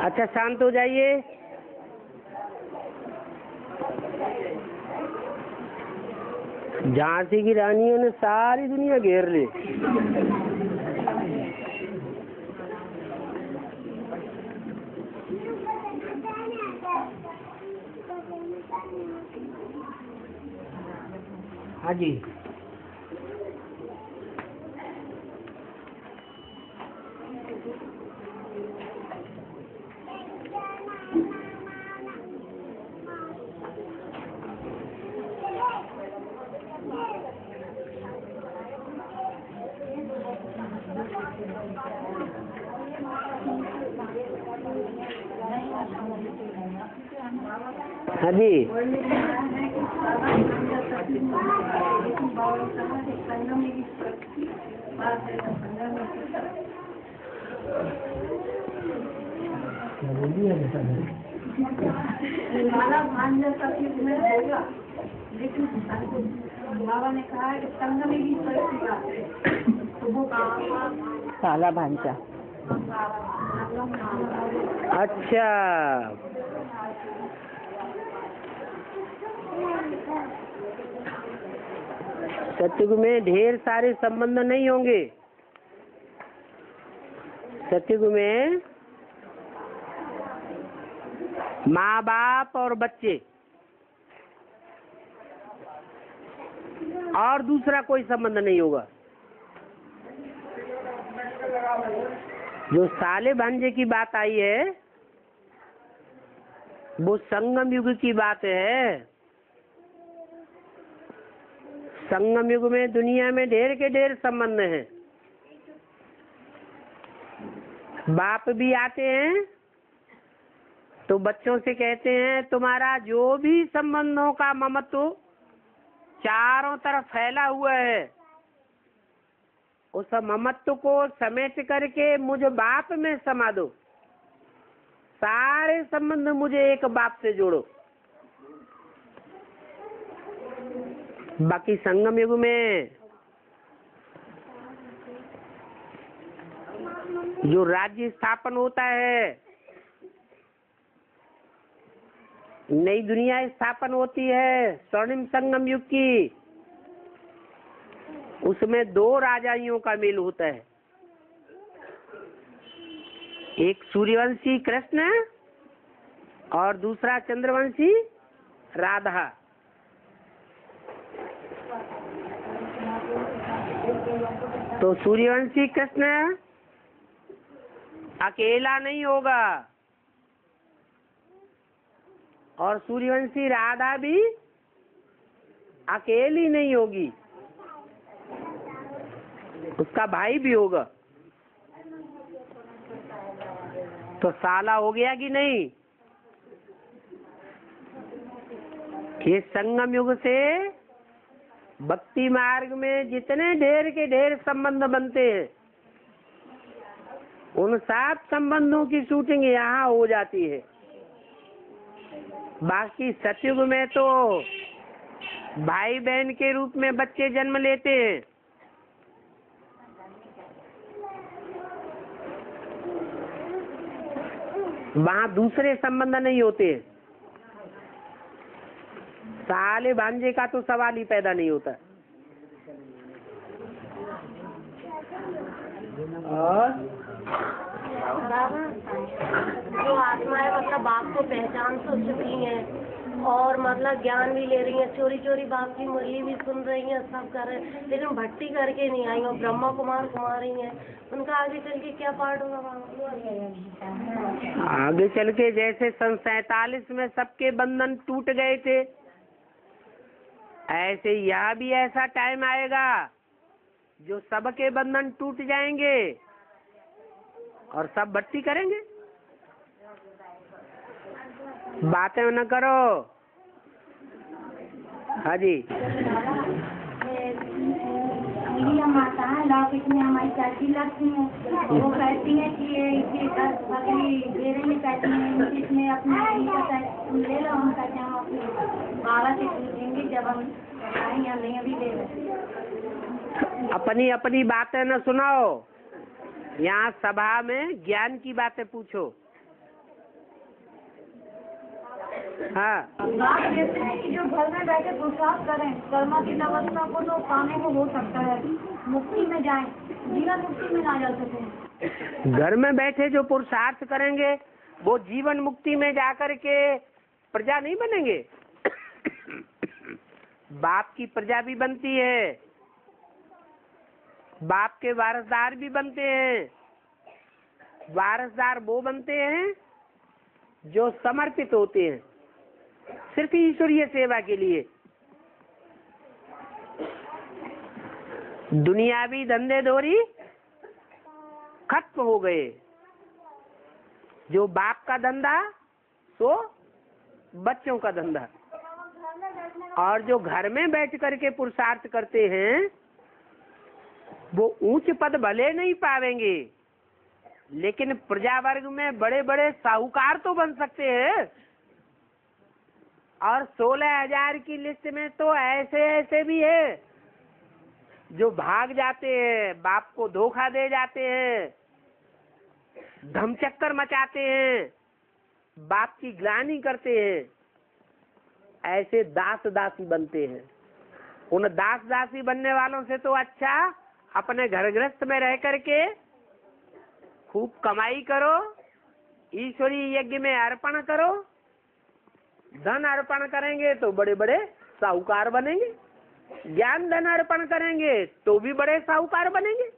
अच्छा शांत हो जाइए। झांसी की रानियों ने सारी दुनिया घेर ली। हाँ जी। हाँ जी। भांजा लेकिन बाबा ने कहा है कि में ही की तो वो कहा साला भांचा। अच्छा। सत्युग में ढेर सारे संबंध नहीं होंगे। सत्युग में माँ बाप और बच्चे। और दूसरा कोई संबंध नहीं होगा। जो साले भांजे की बात आई है, वो संगम युग की बात है। संगम युग में दुनिया में ढेर के ढेर संबंध हैं। बाप भी आते हैं तो बच्चों से कहते हैं, तुम्हारा जो भी संबंधों का ममत्व चारों तरफ़ फैला हुआ है, उस ममत्व को समेट करके मुझे बाप में समा दो। सारे संबंध मुझे एक बाप से जोड़ो। बाकी संगम युग में जो राज्य स्थापन होता है, नई दुनिया स्थापन होती है, स्वर्णिम संगम युग की, उसमें दो राजाइयों का मेल होता है। एक सूर्यवंशी कृष्ण और दूसरा चंद्रवंशी राधा। तो सूर्यवंशी कृष्ण अकेला नहीं होगा। और सूर्यवंशी राधा भी अकेली नहीं होगी। उसका भाई भी होगा। तो साला हो गया कि नहीं? ये संगम युग से भक्ति मार्ग में जितने ढेर के ढेर संबंध बनते हैं, उन सात संबंधों की शूटिंग यहाँ हो जाती है। बाकी सतयुग में तो भाई बहन के रूप में बच्चे जन्म लेते हैं। वहाँ दूसरे संबंध नहीं होते। साले भांजे का तो सवाल ही पैदा नहीं होता। और? जो आत्माएँ मतलब बाप को पहचान तो चुकी है और मतलब ज्ञान भी ले रही है चोरी चोरी बाप की मुरली भी सुन रही है सब कर रहे हैं। लेकिन भट्टी करके नहीं आई और ब्रह्मा कुमार कुमारी है। उनका आगे चल के क्या पार्ट होगा आगे चल के जैसे सन सैतालीस में सबके बंधन टूट गए थे ऐसे यहाँ भी ऐसा टाइम आएगा जो सबके बंधन टूट जाएँगे और सब भट्टी करेंगे। बातें न करो। हाँ जी। माता है हमारी चाची लगती है। वो कहती है कि ये इसे कहती है इसमें अपने ले लो, हम कहते हैं, हम अपने बाबा से पूछेंगे जब हम नहीं, अभी अपनी अपनी बातें न सुनाओ। यहाँ सभा में ज्ञान की बातें पूछो। हाँ। कहते हैं कि जो घर में बैठे पुरुषार्थ करें कर्मातीत अवस्था को तो पाने को हो सकता है। मुक्ति में जाए जीवन मुक्ति में ना जा सके। घर में बैठे जो पुरुषार्थ करेंगे वो जीवन मुक्ति में जाकर के प्रजा नहीं बनेंगे। बाप की प्रजा भी बनती है। बाप के वारसदार भी बनते हैं। वारसदार वो बनते हैं जो समर्पित होते हैं। सिर्फ़ ईश्वरीय सेवा के लिए। दुनियावी धंधे दोरी खत्म हो गए। जो बाप का धंधा, सो बच्चों का धंधा। और जो घर में बैठ करके पुरुषार्थ करते हैं, वो ऊंच पद भले नहीं पावेंगे, लेकिन प्रजा वर्ग में बड़े बड़े साहूकार तो बन सकते हैं। और सोलह हज़ार की लिस्ट में तो ऐसे ऐसे भी है। जो भाग जाते हैं, बाप को धोखा दे जाते हैं, धमचक्कर मचाते हैं, बाप की ग्लानी करते हैं, ऐसे दास दासी बनते हैं। उन दास दासी बनने वालों से तो अच्छा अपने घर गृहस्थ में रह करके खूब कमाई करो, ईश्वरीय यज्ञ में अर्पण करो धन अर्पण करेंगे तो बड़े बड़े साहूकार बनेंगे। ज्ञान धन अर्पण करेंगे तो भी बड़े साहूकार बनेंगे।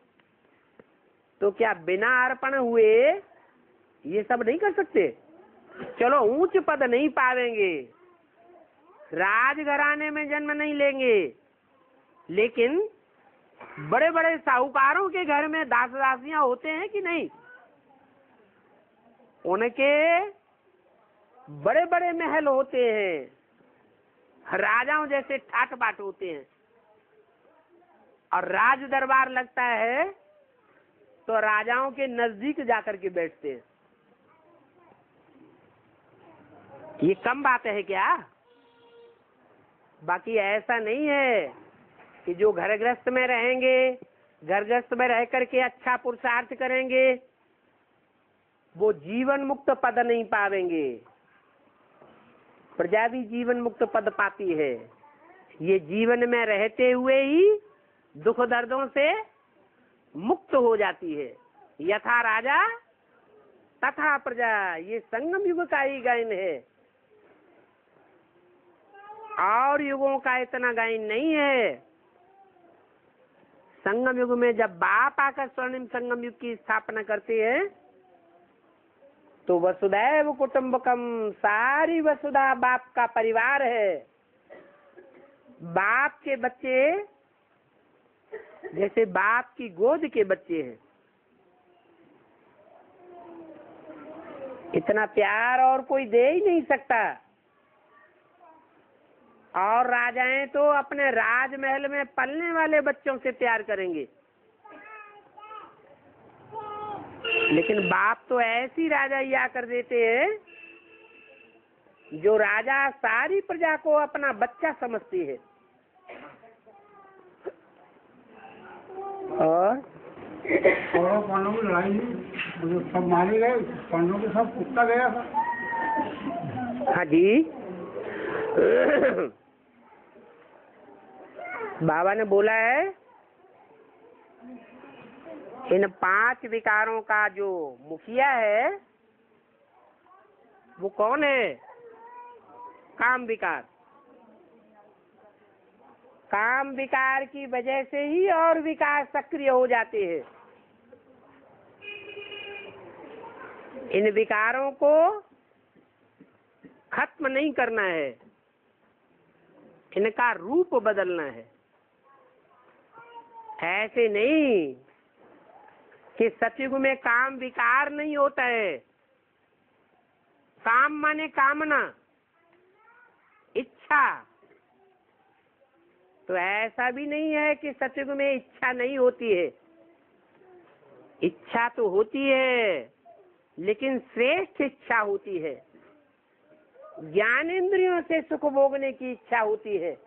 तो क्या बिना अर्पण हुए ये सब नहीं कर सकते? चलो, ऊंच पद नहीं पावेंगे। राजघराने में जन्म नहीं लेंगे। लेकिन बड़े बड़े साहूकारों के घर में दास दासियाँ होते हैं कि नहीं? उनके बड़े बड़े महल होते हैं। राजाओं जैसे ठाट बाट होते हैं। और राज दरबार लगता है तो राजाओं के नज़दीक जाकर के बैठते हैं। ये कम बात है क्या? बाकी ऐसा नहीं है कि जो घर ग्रस्त में रहेंगे घर ग्रस्त में रह करके अच्छा पुरुषार्थ करेंगे, वो जीवन मुक्त पद नहीं पावेंगे। प्रजा भी जीवन मुक्त पद पाती है। ये जीवन में रहते हुए ही दुख दर्दों से मुक्त हो जाती है। यथा राजा, तथा प्रजा, ये संगम युग का ही गायन है। और युगों का इतना गायन नहीं है। संगम युग में जब बाप आकर स्वर्णिम संगम युग की स्थापना करते हैं तो वसुदैव कुटुम्बकम, सारी वसुधा बाप का परिवार है। बाप के बच्चे जैसे बाप की गोद के बच्चे हैं। इतना प्यार और कोई दे ही नहीं सकता। और राजाएँ तो अपने राजमहल में पलने वाले बच्चों से प्यार करेंगे। लेकिन बाप तो ऐसी राजा या कर देते हैं जो राजा सारी प्रजा को अपना बच्चा समझती है। और? कौरव पांडवों की लड़ाई सब मारे गए पांडवों के सब कुत्ता गया था। हाँ जी। बाबा ने बोला है इन पाँच विकारों का जो मुखिया है, वो कौन है? काम विकार। काम विकार की वजह से ही और विकार सक्रिय हो जाते हैं। इन विकारों को खत्म नहीं करना है। इनका रूप बदलना है। ऐसे नहीं। कि सतयुग में काम विकार नहीं होता है। काम माने कामना, इच्छा। तो ऐसा भी नहीं है कि सतयुग में इच्छा नहीं होती है। इच्छा तो होती है, लेकिन श्रेष्ठ इच्छा होती है। ज्ञान इंद्रियों से सुख भोगने की इच्छा होती है।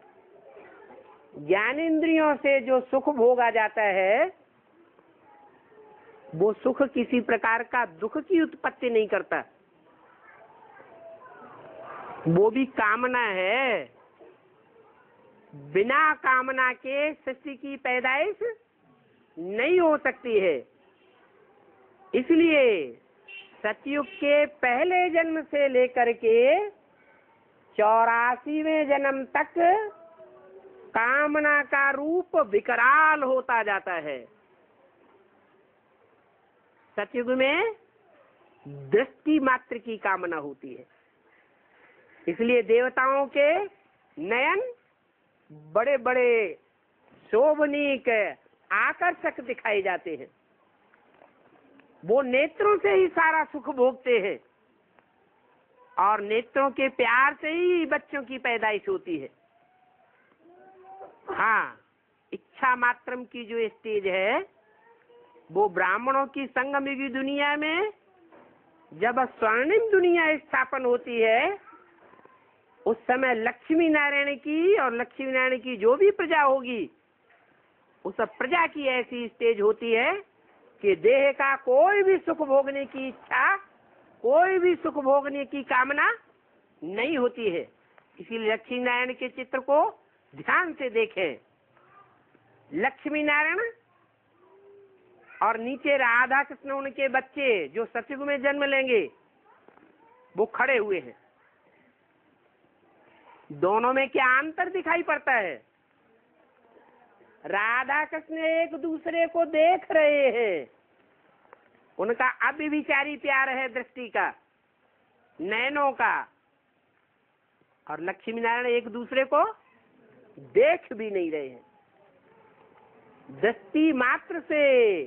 ज्ञान इंद्रियों से जो सुख भोगा जाता है वो सुख किसी प्रकार का दुख की उत्पत्ति नहीं करता। वो भी कामना है। बिना कामना के सृष्टि की पैदाइश नहीं हो सकती है। इसलिए सतयुग के पहले जन्म से लेकर के चौरासीवें जन्म तक कामना का रूप विकराल होता जाता है। सतयुग में दृष्टि मात्र की कामना होती है। इसलिए देवताओं के नयन बड़े बड़े शोभनीक आकर्षक दिखाए जाते हैं। वो नेत्रों से ही सारा सुख भोगते हैं और नेत्रों के प्यार से ही बच्चों की पैदाइश होती है। हाँ इच्छा मात्रम की जो स्टेज है वो ब्राह्मणों की संगम युगी दुनिया में जब स्वर्णिम दुनिया स्थापन होती है, उस समय लक्ष्मी नारायण की और लक्ष्मी नारायण की जो भी प्रजा होगी, उस प्रजा की ऐसी स्टेज होती है कि देह का कोई भी सुख भोगने की इच्छा, कोई भी सुख भोगने की कामना नहीं होती है। इसीलिए लक्ष्मी नारायण के चित्र को ध्यान से देखें। लक्ष्मी नारायण और नीचे राधा कृष्ण उनके बच्चे जो सतयुग में जन्म लेंगे, वो खड़े हुए हैं। दोनों में क्या अंतर दिखाई पड़ता है? राधा कृष्ण एक दूसरे को देख रहे हैं। उनका अभिविचारी प्यार है दृष्टि का, नैनों का, और लक्ष्मी नारायण एक दूसरे को देख भी नहीं रहे हैं। दृष्टि मात्र से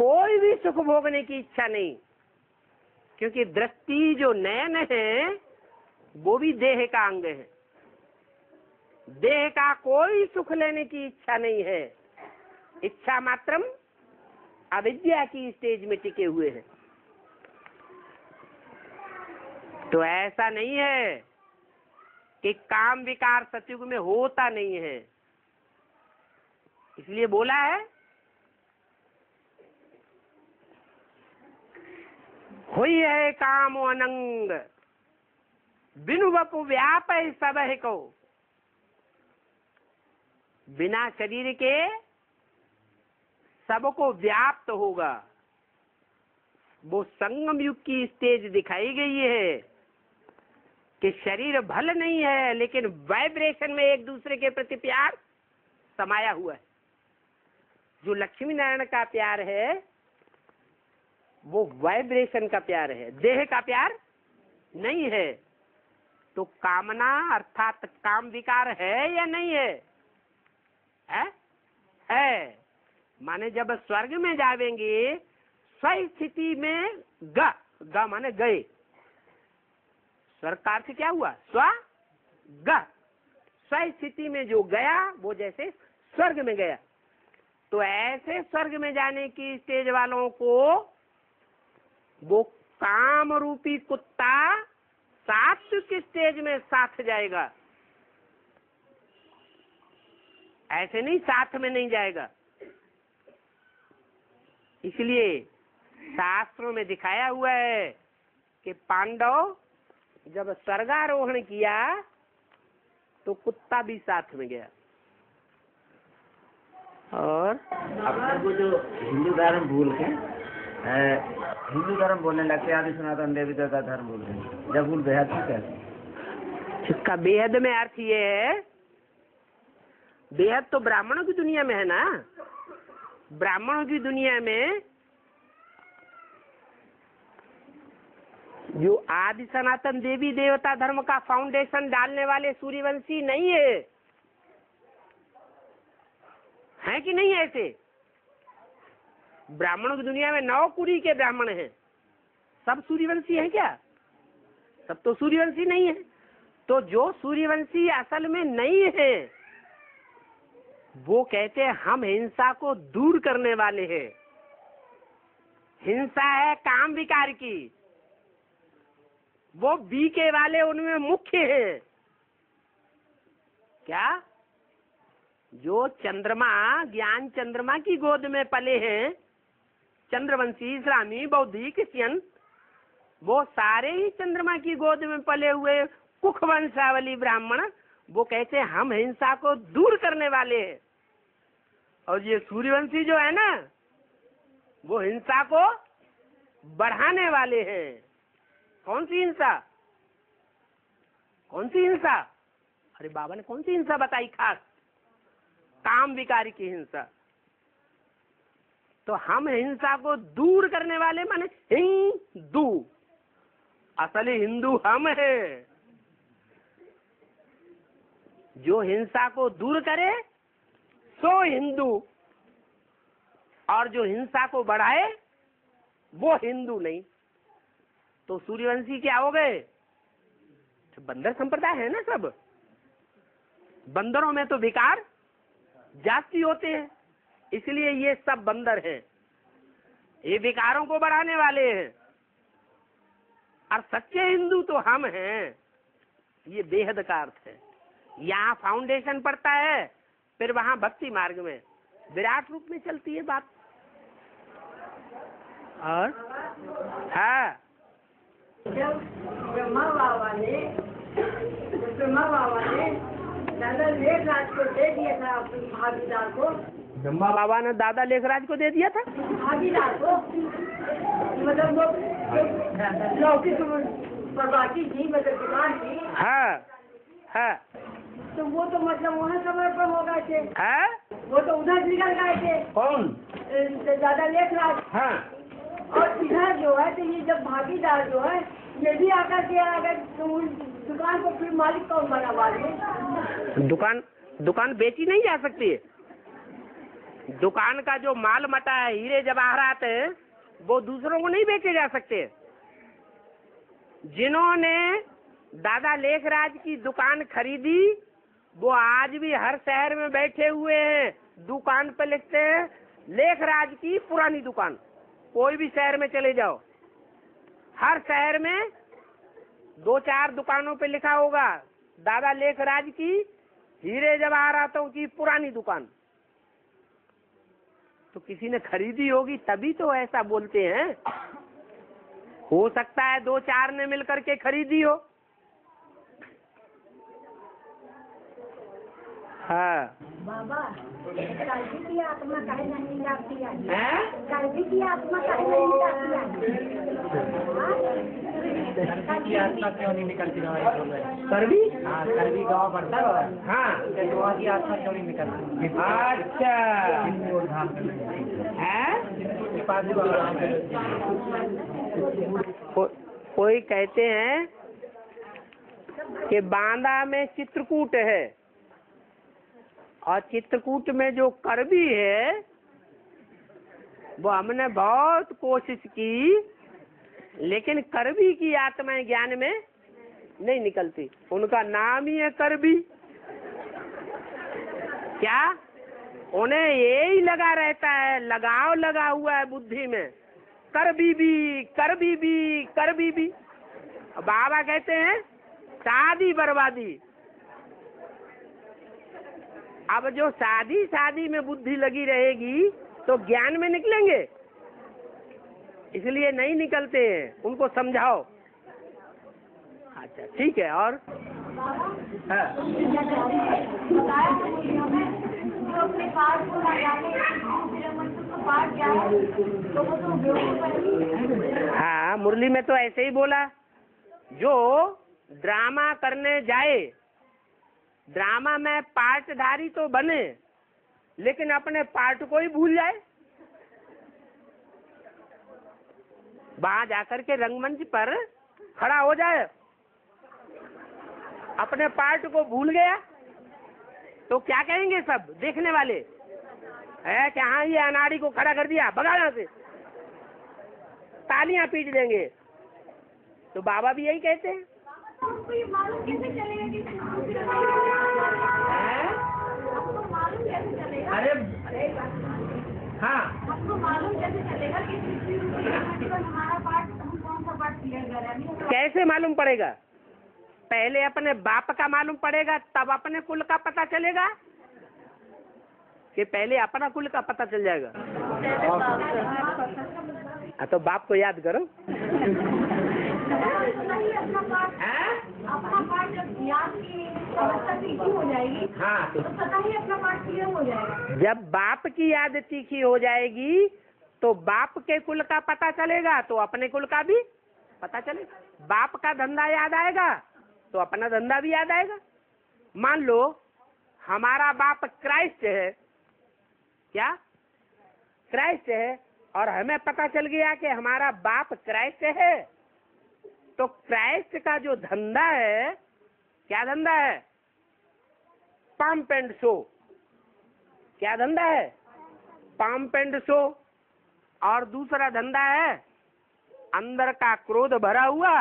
कोई भी सुख भोगने की इच्छा नहीं। क्योंकि दृष्टि जो नयन है, वो भी देह का अंग है। देह का कोई सुख लेने की इच्छा नहीं है। इच्छा मात्रम अविद्या की स्टेज में टिके हुए हैं। तो ऐसा नहीं है कि काम विकार सतयुग में होता नहीं है। इसलिए बोला है हुई है काम अनंग। बिनु बपु व्याप सबको। बिना शरीर के सबको व्याप्त तो होगा। वो संगम युग की स्टेज दिखाई गई है कि शरीर भल नहीं है, लेकिन वाइब्रेशन में एक दूसरे के प्रति प्यार समाया हुआ है। जो लक्ष्मी नारायण का प्यार है वो वाइब्रेशन का प्यार है। देह का प्यार नहीं है। तो कामना अर्थात काम विकार है या नहीं है? है, है। माने जब स्वर्ग में जावेंगे स्थिति में ग ग माने गए। स्वर्ग अर्थ क्या हुआ? स्व ग। स्थिति में जो गया वो जैसे स्वर्ग में गया। तो ऐसे स्वर्ग में जाने की स्टेज वालों को वो काम रूपी कुत्ता सात्विक स्टेज में साथ जाएगा। ऐसे नहीं साथ में नहीं जाएगा। इसलिए शास्त्रों में दिखाया हुआ है कि पांडव जब स्वर्गारोहण किया तो कुत्ता भी साथ में गया। और अपने को जो हिंदू धर्म भूल के हिंदू धर्म बोलने लगते आदि सनातन देवी देवता धर्म बोल रहे जब भूल बेहद की कैसे इसका बेहद में अर्थ ये है, बेहद तो ब्राह्मणों की दुनिया में है ना? ब्राह्मणों की दुनिया में जो आदि सनातन देवी देवता धर्म का फाउंडेशन डालने वाले सूर्यवंशी नहीं है। है कि नहीं ऐसे? ब्राह्मणों की दुनिया में नौ कुरी के ब्राह्मण हैं। सब सूर्यवंशी हैं क्या? सब तो सूर्यवंशी नहीं है। तो जो सूर्यवंशी असल में नहीं है, वो कहते हैं, हम हिंसा को दूर करने वाले हैं। हिंसा है काम विकार की। वो बीके वाले उनमें मुख्य हैं। क्या? जो चंद्रमा, ज्ञान चंद्रमा की गोद में पले हैं चंद्रवंशी इस्लामी बौद्धी क्रिश्चियन वो सारे ही चंद्रमा की गोद में पले हुए कुख वंशावली ब्राह्मण, वो कहते हम हिंसा को दूर करने वाले हैं। और ये सूर्यवंशी जो है ना, वो हिंसा को बढ़ाने वाले हैं। कौन सी हिंसा? कौन सी हिंसा? अरे बाबा ने कौन सी हिंसा बताई खास? काम विकारी की हिंसा। तो हम हिंसा को दूर करने वाले माने हिंदू। असली हिंदू हम हैं। जो हिंसा को दूर करे, सो हिंदू। और जो हिंसा को बढ़ाए, वो हिंदू नहीं। तो सूर्यवंशी क्या हो गए? तो बंदर संप्रदाय है ना सब। बंदरों में तो विकार जास्ती होते हैं। इसलिए ये सब बंदर हैं। ये विकारों को बढ़ाने वाले हैं। और सच्चे हिंदू तो हम हैं। ये बेहद का अर्थ है। यहाँ फाउंडेशन पड़ता है, फिर वहाँ भक्ति मार्ग में। विराट रूप में चलती है बात। और? हाँ। ब्रह्मा बाबा ने दादा राज को दे दिया था अपने भागीदार को ब्रह्मा बाबा ने दादा लेखराज को दे दिया था? मतलब थी मतलब हाँ हाँ। तो वो तो मतलब वहाँ समय पर हो गए थे। हाँ? वो तो उधर निकल गए थे। कौन? दादा लेख राज हाँ। और इधर जो है तो ये जब भागीदार जो है ये भी आकर के अगर तो दुकान को फिर मालिक कौन बना दुकान दुकान बेची नहीं जा सकती है? दुकान का जो माल मटा है, हीरे जवाहरात है वो दूसरों को नहीं बेचे जा सकते। जिन्होंने दादा लेखराज की दुकान खरीदी, वो आज भी हर शहर में बैठे हुए हैं। दुकान पे लिखते हैं, लेखराज की पुरानी दुकान। कोई भी शहर में चले जाओ। हर शहर में दो चार दुकानों पे लिखा होगा, दादा लेखराज की, हीरे जवाहरातों की पुरानी दुकान। तो किसी ने खरीदी होगी, तभी तो ऐसा बोलते हैं। हो सकता है दो चार ने मिलकर के खरीदी हो। हाँ। बाबा की आत्मा काहे नहीं निकालती है? हैं? की आत्मा काहे नहीं निकालती की आत्मा क्यों नहीं निकलती हमारे बोल रहे हैं करवी? हाँ करवी गाँव पड़ता है। हाँ। वहाँ की आत्मा क्यों नहीं निकलती? अच्छा। है? भगवान का को, कोई कहते हैं कि बांदा में चित्रकूट है। और चित्रकूट में जो करबी है, वो हमने बहुत कोशिश की, लेकिन करबी की आत्माएँ ज्ञान में नहीं निकलती। उनका नाम ही है करबी क्या? उन्हें यही लगा रहता है, लगाव लगा हुआ है बुद्धि में। कर बीबी कर बीबी कर बीबी बाबा कहते हैं शादी बर्बादी। अब जो शादी शादी में बुद्धि लगी रहेगी तो ज्ञान में निकलेंगे। इसलिए नहीं निकलते हैं। उनको समझाओ। अच्छा ठीक है, और? हाँ मुरली में तो ऐसे ही बोला, जो ड्रामा करने जाए ड्रामा में पार्टधारी तो बने, लेकिन अपने पार्ट को ही भूल जाए। वहाँ जाकर के रंगमंच पर खड़ा हो जाए। अपने पार्ट को भूल गया तो क्या कहेंगे सब देखने वाले? है कि हाँ ये अनाड़ी को खड़ा कर दिया, भगा यहाँ से। तालियाँ पीट देंगे। तो बाबा भी यही कहते हैं। अरे हाँ। कैसे चलेगा कि हमारा पाठ कौन सा पाठ क्लियर कर रहे हैं? कैसे मालूम पड़ेगा? पहले अपने बाप का मालूम पड़ेगा तब अपने कुल का पता चलेगा? कि पहले अपना कुल का पता चल जाएगा। हाँ तो बाप को याद करो। का पाठ याद हो हाँ। तो तो पता ही अपना पाठ क्लियर हो जाएगा। जब बाप की याद तीखी हो जाएगी तो बाप के कुल का पता चलेगा तो अपने कुल का भी पता चलेगा। बाप का धंधा याद आएगा तो अपना धंधा भी याद आएगा। मान लो हमारा बाप क्राइस्ट है। क्या? क्राइस्ट है और हमें पता चल गया कि हमारा बाप क्राइस्ट है। तो क्राइस्ट का जो धंधा है क्या धंधा है? पंप एंड शो क्या धंधा है? पंप एंड शो और दूसरा धंधा है अंदर का क्रोध भरा हुआ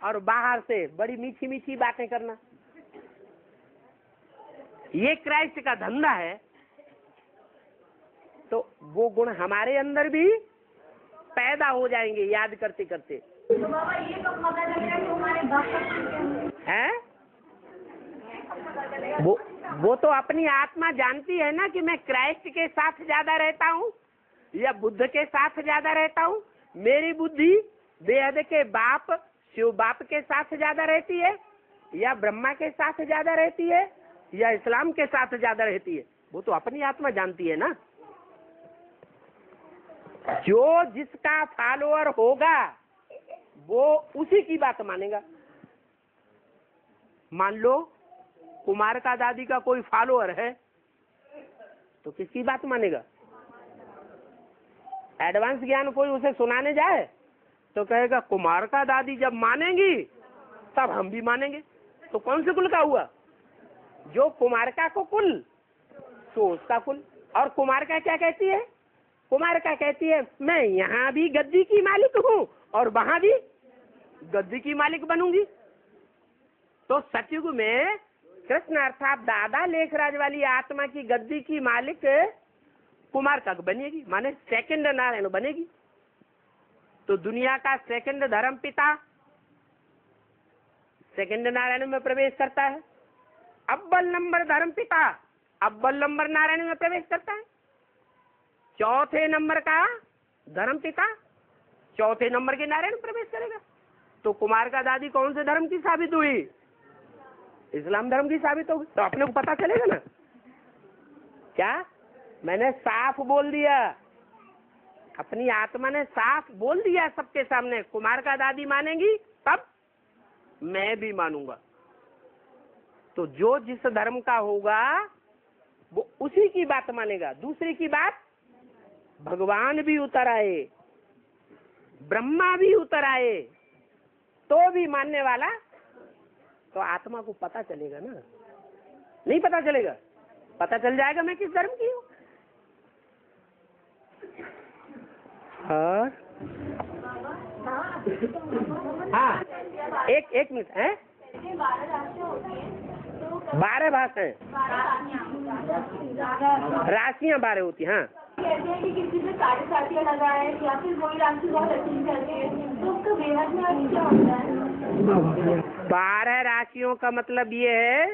और बाहर से बड़ी मीठी मीठी बातें करना। ये क्राइस्ट का धंधा है तो वो गुण हमारे अंदर भी पैदा हो जाएँगे याद करते करते। तो बाबा ये कब पता कि हमारे बाप का है? हैं? वो वो तो अपनी आत्मा जानती है ना कि मैं क्राइस्ट के साथ ज़्यादा रहता हूँ या बुद्ध के साथ ज़्यादा रहता हूँ। मेरी बुद्धि बेहद के बाप, शिव बाप के साथ ज़्यादा रहती है, या ब्रह्मा के साथ ज़्यादा रहती है, या इस्लाम के साथ ज़्यादा रहती है। वो तो अपनी आत्मा जानती है ना। जो जिसका फॉलोअर होगा, वो उसी की बात मानेगा। मान लो कुमार का दादी का कोई फॉलोअर है तो किसकी बात मानेगा? एडवांस ज्ञान कोई उसे सुनाने जाए तो कहेगा, कुमार का दादी जब मानेंगी, तब हम भी मानेंगे। तो कौन से कुल का हुआ? जो कुमारका को कुल तो उसका कुल। और कुमार का क्या कहती है? कुमार का कहती है, मैं यहाँ भी गद्दी की मालिक हूँ और वहाँ भी गद्दी की मालिक बनूँगी। तो सतयुग में कृष्ण अर्थात दादा लेखराज वाली आत्मा की गद्दी की मालिक कुमार का बनेगी। माने सेकंड नारायण बनेगी। तो दुनिया का सेकंड धर्म पिता सेकंड नारायण में प्रवेश करता है। अब्बल नंबर धर्म पिता अब्बल नंबर नारायण में प्रवेश करता है। चौथे नंबर का धर्म पिता चौथे नंबर के नारायण प्रवेश करेगा। तो कुमार का दादी कौन से धर्म की साबित हुई? इस्लाम धर्म की साबित होगी तो अपने को पता चलेगा ना। क्या? मैंने साफ़ बोल दिया। अपनी आत्मा ने साफ़ बोल दिया सबके सामने। कुमार का दादी मानेगी, तब मैं भी मानूँगा। तो जो जिस धर्म का होगा, वो उसी की बात मानेगा। दूसरी की बात, भगवान भी उतर आए, ब्रह्मा भी उतर आए तो भी मानने वाला तो आत्मा को पता चलेगा ना। नहीं पता चलेगा? पता चल जाएगा मैं किस धर्म की हूँ। हाँ। एक एक मिनट, है? बारह भाषाएँ राशियाँ बारह होती हैं हाँ। कि किसी लगा है या फिर राशि बहुत अच्छी चलती है तो उसका बेहद में क्या होता है? बारह राशियों का मतलब ये है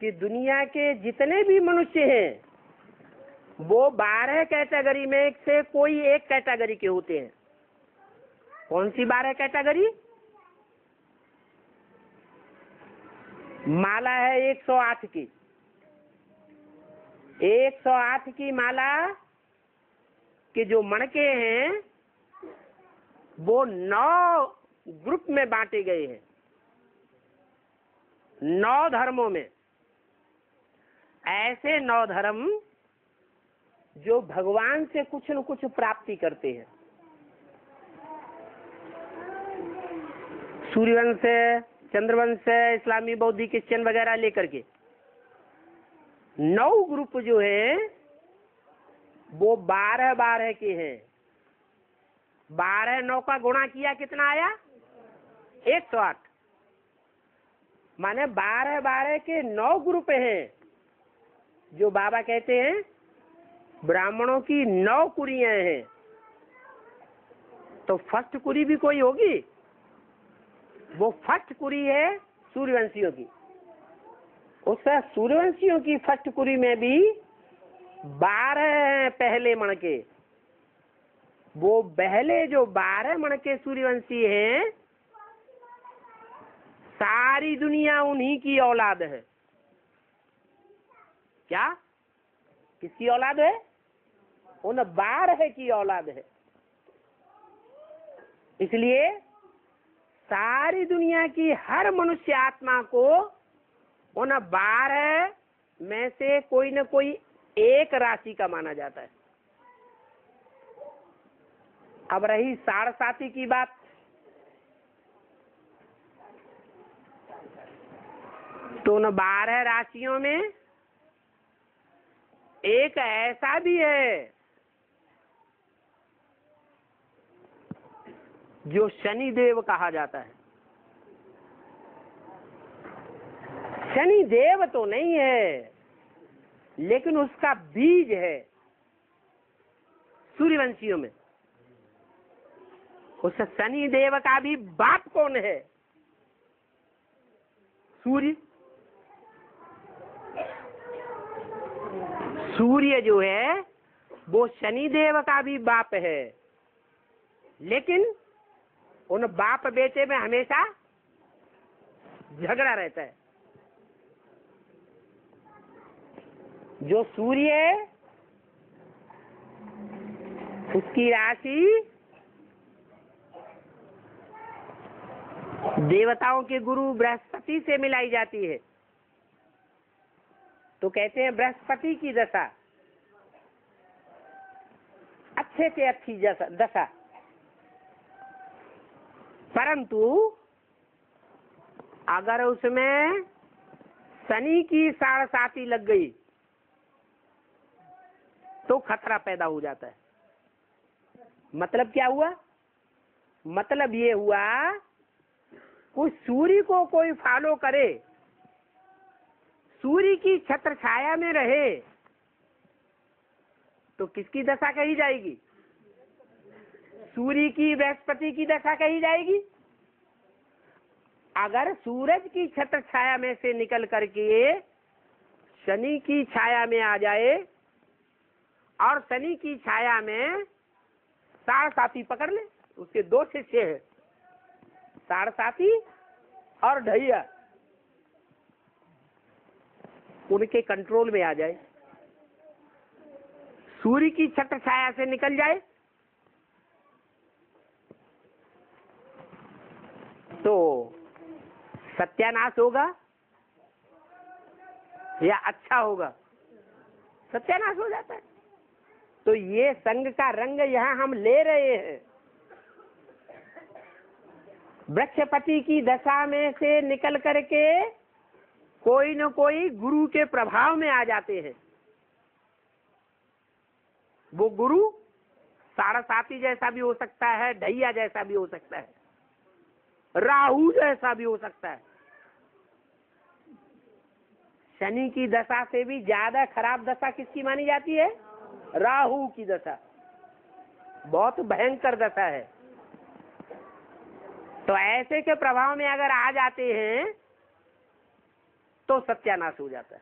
कि दुनिया के जितने भी मनुष्य हैं, वो बारह कैटेगरी में से कोई एक कैटेगरी के होते हैं। कौन सी बारह कैटेगरी? माला है एक सौ आठ की। एक सौ आठ की माला के जो मणके हैं, वो नौ ग्रुप में बांटे गए हैं। नौ धर्मों में। ऐसे नौ धर्म जो भगवान से कुछ न कुछ प्राप्ति करते हैं। सूर्यवंश है, चंद्रवंश है, इस्लामी, बौद्धिक, क्रिश्चियन वगैरह लेकर के। नौ ग्रुप जो है, वो बारह बारह के हैं। बारह नौ का गुणा किया कितना आया? एक सौ आठ। माने बारह बारह के नौ ग्रुप हैं, जो बाबा कहते हैं, ब्राह्मणों की नौ कुरिया हैं। तो फ़र्स्ट कुरी भी कोई होगी? वो फ़र्स्ट कुरी है सूर्यवंशियों की। उस सूर्यवंशियों की फ़र्स्ट कुरी में भी बारह पहले मणके वो पहले जो बारह मणके सूर्यवंशी हैं सारी दुनिया उन्हीं की औलाद है। क्या? किसकी औलाद है? उन बारह की औलाद है। इसलिए सारी दुनिया की हर मनुष्य आत्मा को उन बारह में से कोई न कोई एक राशि का माना जाता है। अब रही साढ़ साथी की बात। तो उन बारह राशियों में एक ऐसा भी है जो शनि देव कहा जाता है। शनि देव तो नहीं है, लेकिन उसका बीज है सूर्यवंशियों में। उस शनि देव का भी बाप कौन है? सूर्य। सूर्य जो है, वो शनि देव का भी बाप है। लेकिन उन बाप बेटे में हमेशा झगड़ा रहता है। जो सूर्य है, उसकी राशि देवताओं के गुरु बृहस्पति से मिलाई जाती है। तो कहते हैं बृहस्पति की दशा। अच्छे से अच्छी दशा। परंतु अगर उसमें शनि की साढ़ साती लग गई तो खतरा पैदा हो जाता है। मतलब क्या हुआ? मतलब ये हुआ, कोई सूर्य को कोई फॉलो करे सूर्य की छत्र छाया में रहे तो किसकी दशा कही जाएगी? सूर्य की बृहस्पति की दशा कही जाएगी। अगर सूरज की छत्र छाया में से निकल करके शनि की छाया में आ जाए, और शनि की छाया में साढ़ साथी पकड़ ले, उसके दो शिष्य है, साढ़ साथी और ढैया। उनके कंट्रोल में आ जाए। सूर्य की छत्र छाया से निकल जाए। तो सत्यानाश होगा या अच्छा होगा? सत्यानाश हो जाता है। तो ये संघ का रंग यहाँ हम ले रहे हैं। वृक्षपति की दशा में से निकल करके कोई न कोई गुरु के प्रभाव में आ जाते हैं। वो गुरु सारा साथी जैसा भी हो सकता है, ढैया जैसा भी हो सकता है, राहु जैसा भी हो सकता है। शनि की दशा से भी ज़्यादा खराब दशा किसकी मानी जाती है? राहु की दशा। बहुत भयंकर दशा है। तो ऐसे के प्रभाव में अगर आ जाते हैं तो सत्यानाश हो जाता है।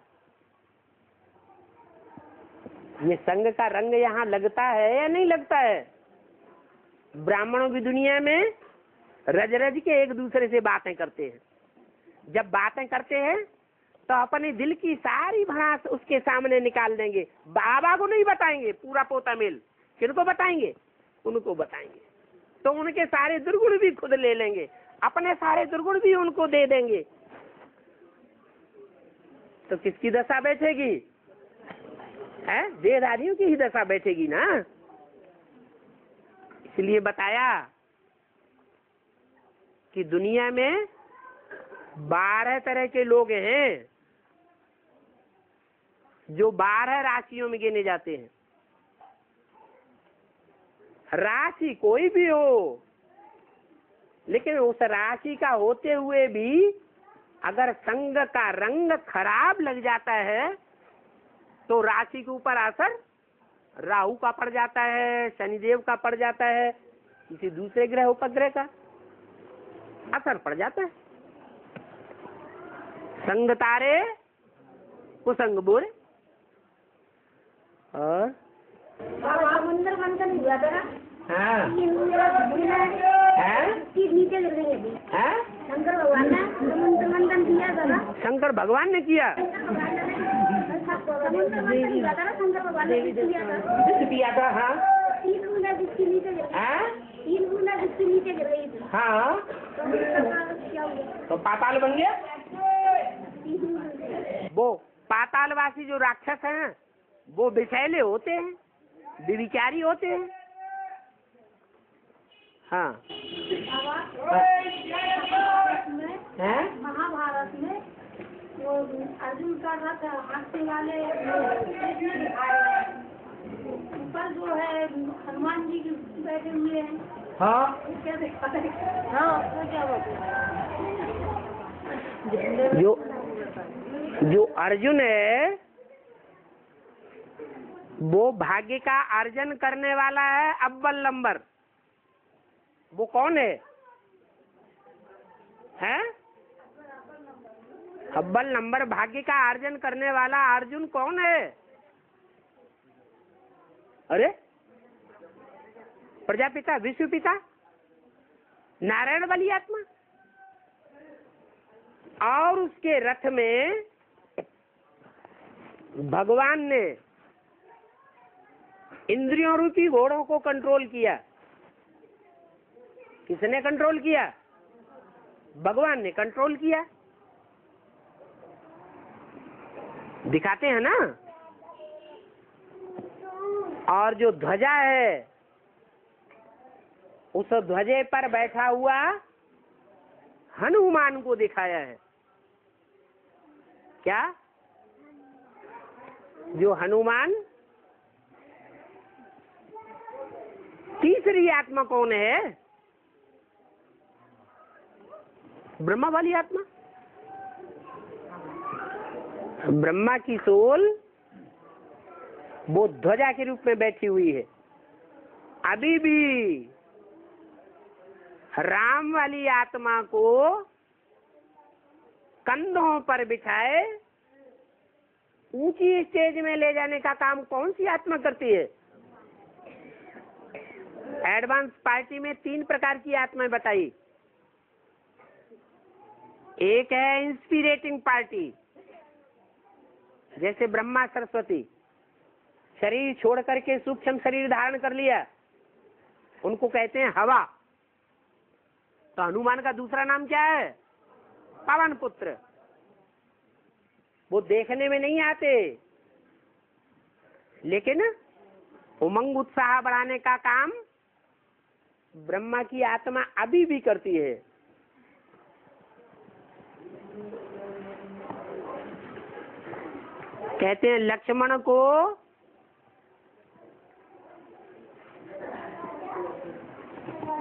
ये संघ का रंग यहाँ लगता है या नहीं लगता है? ब्राह्मणों की दुनिया में रज रज के एक दूसरे से बातें करते हैं। जब बातें करते हैं तो अपने दिल की सारी भड़ास उसके सामने निकाल देंगे। बाबा को नहीं बताएँगे, पूरा पोता मेल। किनको बताएँगे? उनको बताएँगे। तो उनके सारे दुर्गुण भी खुद ले लेंगे। अपने सारे दुर्गुण भी उनको दे देंगे। तो किसकी दशा बैठेगी? है? देहधारियों की ही दशा बैठेगी ना? इसलिए बताया कि दुनिया में बारह तरह के लोग हैं जो बारह राशियों में गिने जाते हैं। राशि कोई भी हो, लेकिन उस राशि का होते हुए भी अगर संग का रंग खराब लग जाता है तो राशि के ऊपर असर राहु का पड़ जाता है, शनिदेव का पड़ जाता है, किसी दूसरे ग्रह उपग्रह का असर पड़ जाता है। संग तारे, कुसंग बोरे। और? समुद्र मंथन हुआ था ना? हाँ। हैं? हैं? शंकर भगवान ने किया। हाँ। तो पाताल बन गया? वो पातालवासी जो राक्षस हैं, वो विषैले होते हैं, विविचारी होते हैं। हाँ। हैं। महाभारत में वो अर्जुन का रथ हाथी वाले ऊपर जो है हनुमान जी की बैठे हुए हैं। हाँ। हाँ तो क्या बात जो जो अर्जुन है वो भाग्य का अर्जन करने वाला है अव्वल नंबर। वो कौन है? हैं? अव्वल नंबर भाग्य का अर्जन करने वाला अर्जुन कौन है? अरे, प्रजापिता विश्व पिता नारायण बलि आत्मा? और उसके रथ में भगवान ने इंद्रियों रूपी घोड़ों को कंट्रोल किया। किसने कंट्रोल किया? भगवान ने कंट्रोल किया। दिखाते हैं ना? और जो ध्वजा है, उस ध्वजे पर बैठा हुआ हनुमान को दिखाया है। क्या? जो हनुमान तीसरी आत्मा कौन है? ब्रह्मा वाली आत्मा? ब्रह्मा की सोल वो ध्वजा के रूप में बैठी हुई है। अभी भी राम वाली आत्मा को कंधों पर बिछाए ऊँची स्टेज में ले जाने का काम कौन सी आत्मा करती है? एडवांस पार्टी में तीन प्रकार की आत्माएँ बताई। एक है इंस्पिरेटिंग पार्टी जैसे ब्रह्मा सरस्वती। शरीर छोड़ करके सूक्ष्म शरीर धारण कर लिया। उनको कहते हैं हवा। तो हनुमान का दूसरा नाम क्या है? पवन पुत्र। वो देखने में नहीं आते। लेकिन उमंग उत्साह बढ़ाने का काम ब्रह्मा की आत्मा अभी भी करती है। कहते हैं, लक्ष्मण को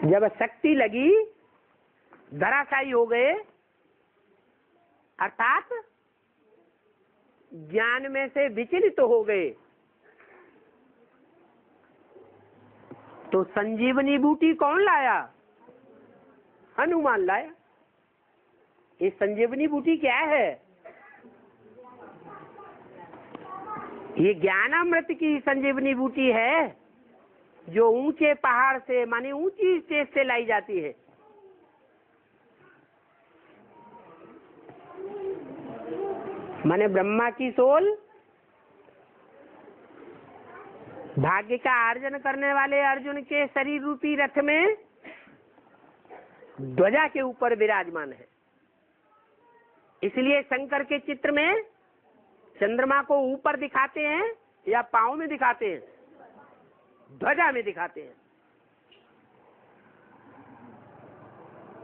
जब शक्ति लगी, धराशायी हो गए, अर्थात ज्ञान में से विचलित तो हो गए तो संजीवनी बूटी कौन लाया? हनुमान लाया। ये संजीवनी बूटी क्या है? ये ज्ञानामृत की संजीवनी बूटी है, जो ऊँचे पहाड़ से, माने ऊँची स्टेज से लाई जाती है। माने ब्रह्मा की सोल, भाग्य का अर्जन करने वाले अर्जुन के शरीर रूपी रथ में ध्वजा के ऊपर विराजमान है। इसलिए शंकर के चित्र में चंद्रमा को ऊपर दिखाते हैं या पाँव में दिखाते हैं? ध्वजा में दिखाते हैं।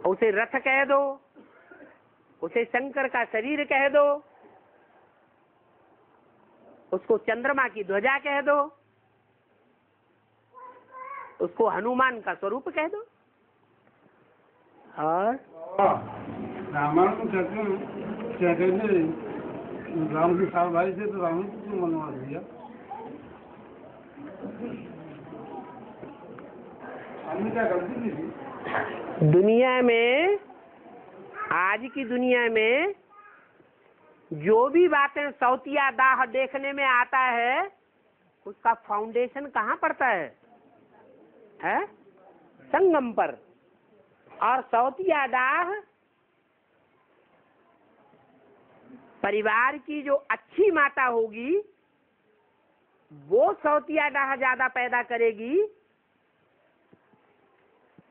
उसे रथ कह दो उसे शंकर का शरीर कह दो उसको चंद्रमा की ध्वजा कह दो उसको हनुमान का स्वरूप कह दो। और? रामायण राम के भाई थे तो रावण को क्यों मनवा दिया? दुनिया में, आज की दुनिया में जो भी बातें सौतिया दाह देखने में आता है, उसका फाउंडेशन कहाँ पड़ता है? है? संगम पर। और सौतिया डाह परिवार की जो अच्छी माता होगी, वो सौतिया डाह ज़्यादा पैदा करेगी,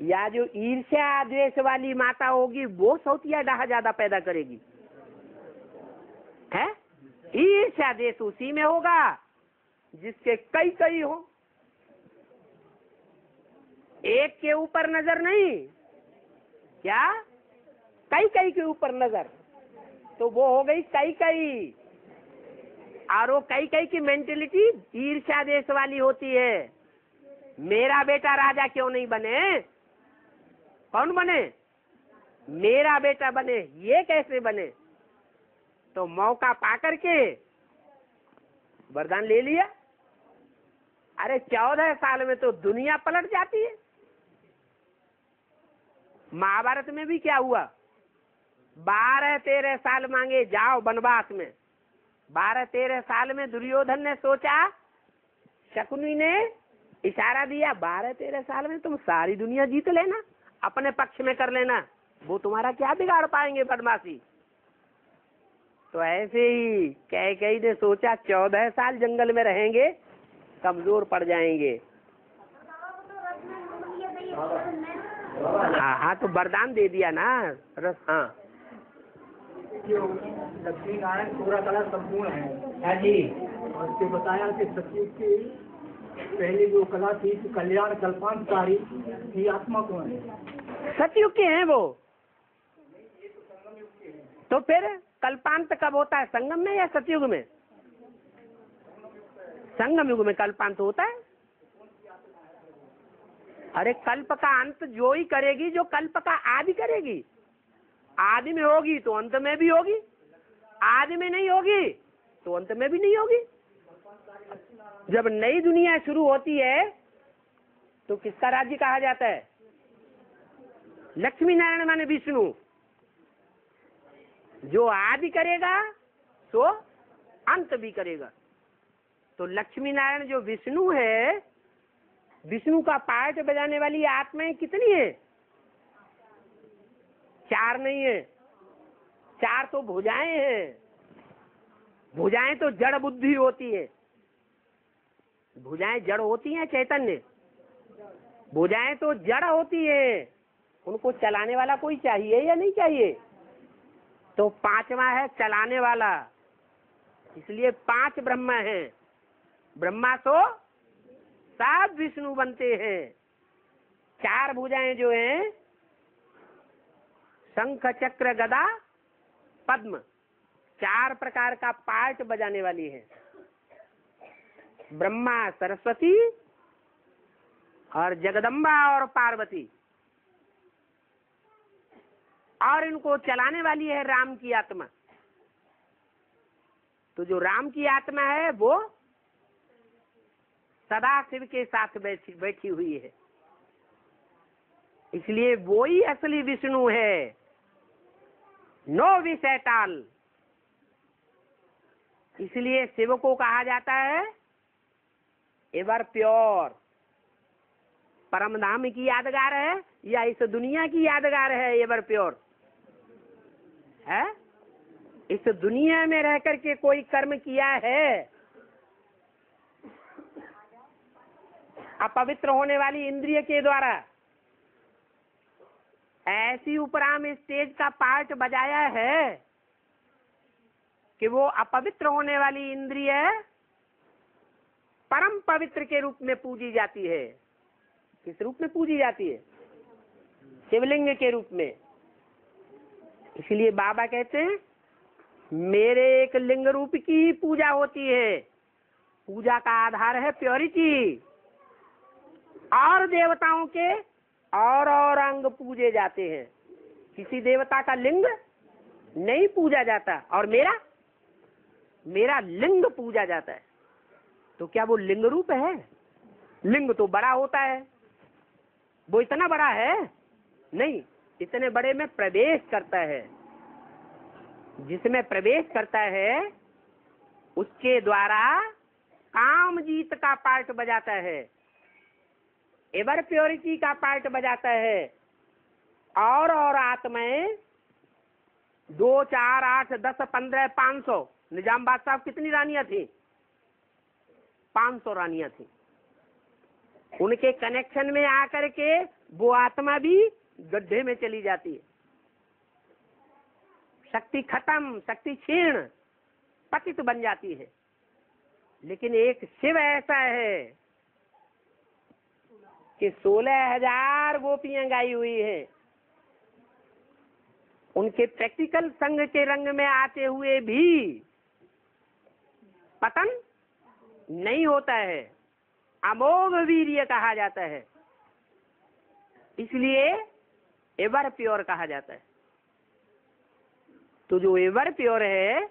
या जो ईर्ष्या द्वेष वाली माता होगी, वो सौतिया डाह ज़्यादा पैदा करेगी। है? ईर्ष्या द्वेष उसी में होगा, जिसके कई कई हो। एक के ऊपर नज़र नहीं, क्या? कई कई के ऊपर नज़र। तो वो हो गई कई कई और वो कई कई की मेंटेलिटी ईर्ष्या देश वाली होती है। मेरा बेटा राजा क्यों नहीं बने? कौन बने? मेरा बेटा बने, ये कैसे बने? तो मौका पाकर के वरदान ले लिया। अरे चौदह साल में तो दुनिया पलट जाती है। महाभारत में भी क्या हुआ? बारह तेरह साल मांगे, जाओ वनवास में। बारह तेरह साल में दुर्योधन ने सोचा, शकुनी ने इशारा दिया, बारह तेरह साल में तुम सारी दुनिया जीत लेना, अपने पक्ष में कर लेना, वो तुम्हारा क्या बिगाड़ पाएँगे बदमाशी तो ऐसे ही कह कही ने सोचा, चौदह साल जंगल में रहेंगे, कमज़ोर पड़ जाएँगे। हाँ हाँ तो वरदान दे दिया ना, रस हाँ। जो लक्ष्मी नारायण पूरा कला संपूर्ण है। हाँ जी। और उसके बताया कि सचिव की पहली जो कला थी कल्याण कल्पांतकारी थी आत्मा कौन है सतयुग के हैं वो। तो फिर कल्पांत कब होता है? संगम में या सतयुग में? संगम युग में कल्पांत होता है। अरे कल्प का अंत जो ही करेगी जो कल्प का आदि करेगी आदि में होगी तो अंत में भी होगी। आदि में नहीं होगी तो अंत में भी नहीं होगी। जब नई दुनिया शुरू होती है तो किसका राज्य कहा जाता है? लक्ष्मी नारायण माने विष्णु। जो आदि करेगा तो अंत भी करेगा। तो लक्ष्मी नारायण जो विष्णु है, विष्णु का पार्ट बजाने वाली आत्माएँ कितनी है? चार नहीं है। चार तो भुजाएँ हैं। भुजाएँ तो जड़ बुद्धि होती है। भुजाएँ जड़ होती हैं, चैतन्य। भुजाएँ तो जड़ होती है। उनको चलाने वाला कोई चाहिए या नहीं चाहिए? तो पांचवा है चलाने वाला। इसलिए पाँच ब्रह्मा हैं। ब्रह्मा तो सात विष्णु बनते हैं। चार भुजाएँ जो हैं शंख चक्र गदा, पद्म। चार प्रकार का पार्ट बजाने वाली है। ब्रह्मा, सरस्वती और जगदम्बा और पार्वती। और इनको चलाने वाली है राम की आत्मा। तो जो राम की आत्मा है, वो सदा शिव के साथ बैठी बैठी हुई है। इसलिए वो ही असली विष्णु है। नो विषैटाल इसलिए शिव को कहा जाता है, एवर प्योर। परम धाम की यादगार है या इस दुनिया की यादगार है, एवर प्योर? है? इस दुनिया में रह करके कोई कर्म किया है? अपवित्र होने वाली इंद्रिय के द्वारा। ऐसी उपराम स्टेज का पार्ट बजाया है कि वो अपवित्र होने वाली इंद्रिय परम पवित्र के रूप में पूजी जाती है। किस रूप में पूजी जाती है? शिवलिंग के रूप में। इसलिए बाबा कहते हैं, मेरे एक लिंग रूप की ही पूजा होती है। पूजा का आधार है प्योरिटी। और देवताओं के और और अंग पूजे जाते हैं। किसी देवता का लिंग नहीं पूजा जाता और मेरा मेरा लिंग पूजा जाता है। तो क्या वो लिंग रूप है? लिंग तो बड़ा होता है। वो इतना बड़ा है? नहीं, इतने बड़े में प्रवेश करता है। जिसमें प्रवेश करता है, उसके द्वारा काम जीत का पार्ट बजाता है। एवर प्योरिटी का पार्ट बजाता है। और और आत्माएँ, दो, चार, आठ, दस, पंद्रह, पाँच सौ। निज़ाम बादशाह कितनी रानियाँ थी? पाँच सौ रानियाँ थी। उनके कनेक्शन में आकर के वो आत्मा भी गड्ढे में चली जाती है। शक्ति खत्म, शक्ति क्षीण, पतित बन जाती है। लेकिन एक शिव ऐसा है कि सोलह हज़ार गोपियाँ गाई हुई है। उनके प्रैक्टिकल संघ के रंग में आते हुए भी पतन नहीं होता है। अमोघ वीर्य कहा जाता है। इसलिए एवर प्योर कहा जाता है। तो जो एवर प्योर है,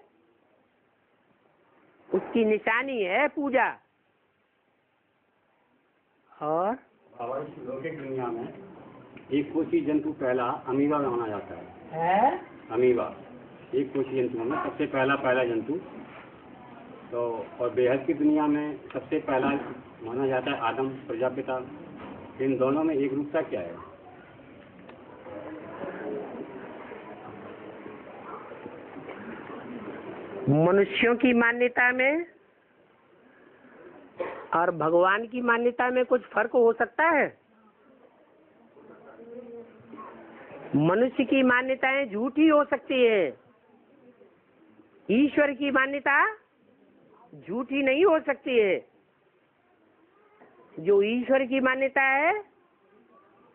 उसकी निशानी है पूजा। और हमारी लौकिक दुनिया में एक कोशी जंतु पहला अमीबा में माना जाता है। है? अमीबा एक कोशी जंतु में सबसे पहला पहला जंतु। तो और बेहद की दुनिया में सबसे पहला माना जाता है आदम प्रजापिता। इन दोनों में एक रूपता क्या है? मनुष्यों की मान्यता में और भगवान की मान्यता में कुछ फ़र्क हो सकता है? मनुष्य की मान्यताएँ झूठी हो सकती है। ईश्वर की मान्यता झूठी नहीं हो सकती है। जो ईश्वर की मान्यता है,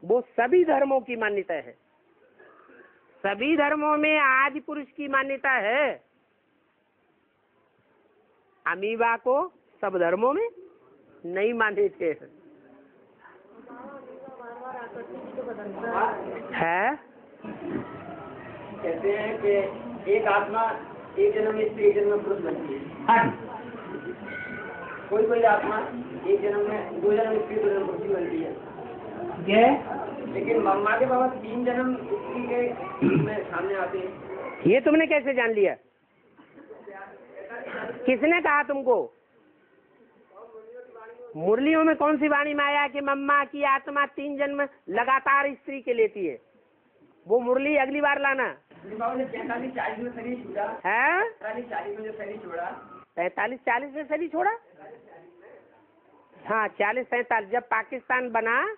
वो सभी धर्मों की मान्यता है। सभी धर्मों में आदि पुरुष की मान्यता है। अमीबा को सब धर्मों में नहीं माने थे है? कहते हैं कि एक आत्मा एक जन्म में स्त्री एक जन्म में पुरुष बनती है। कोई कोई आत्मा एक जन्म में दो जन्म स्त्री दो जन्म पुरुष की बनती है। ये? लेकिन मम्मा के बाबा तीन जन्म स्त्री के में सामने आते हैं। ये तुमने कैसे जान लिया? किसने कहा तुमको? मुरलियों में कौन सी वाणी में आया कि मम्मा की आत्मा तीन जन्म लगातार स्त्री के लेती है? वो मुरली अगली बार लाना। पैंतालीस चालीस में शरीर छूटा है? पैंतालीस चालीस में शरीर छोड़ा। पैतालीस चालीस में सही छोड़ा? हाँ चालीस सैतालीस जब पाकिस्तान बना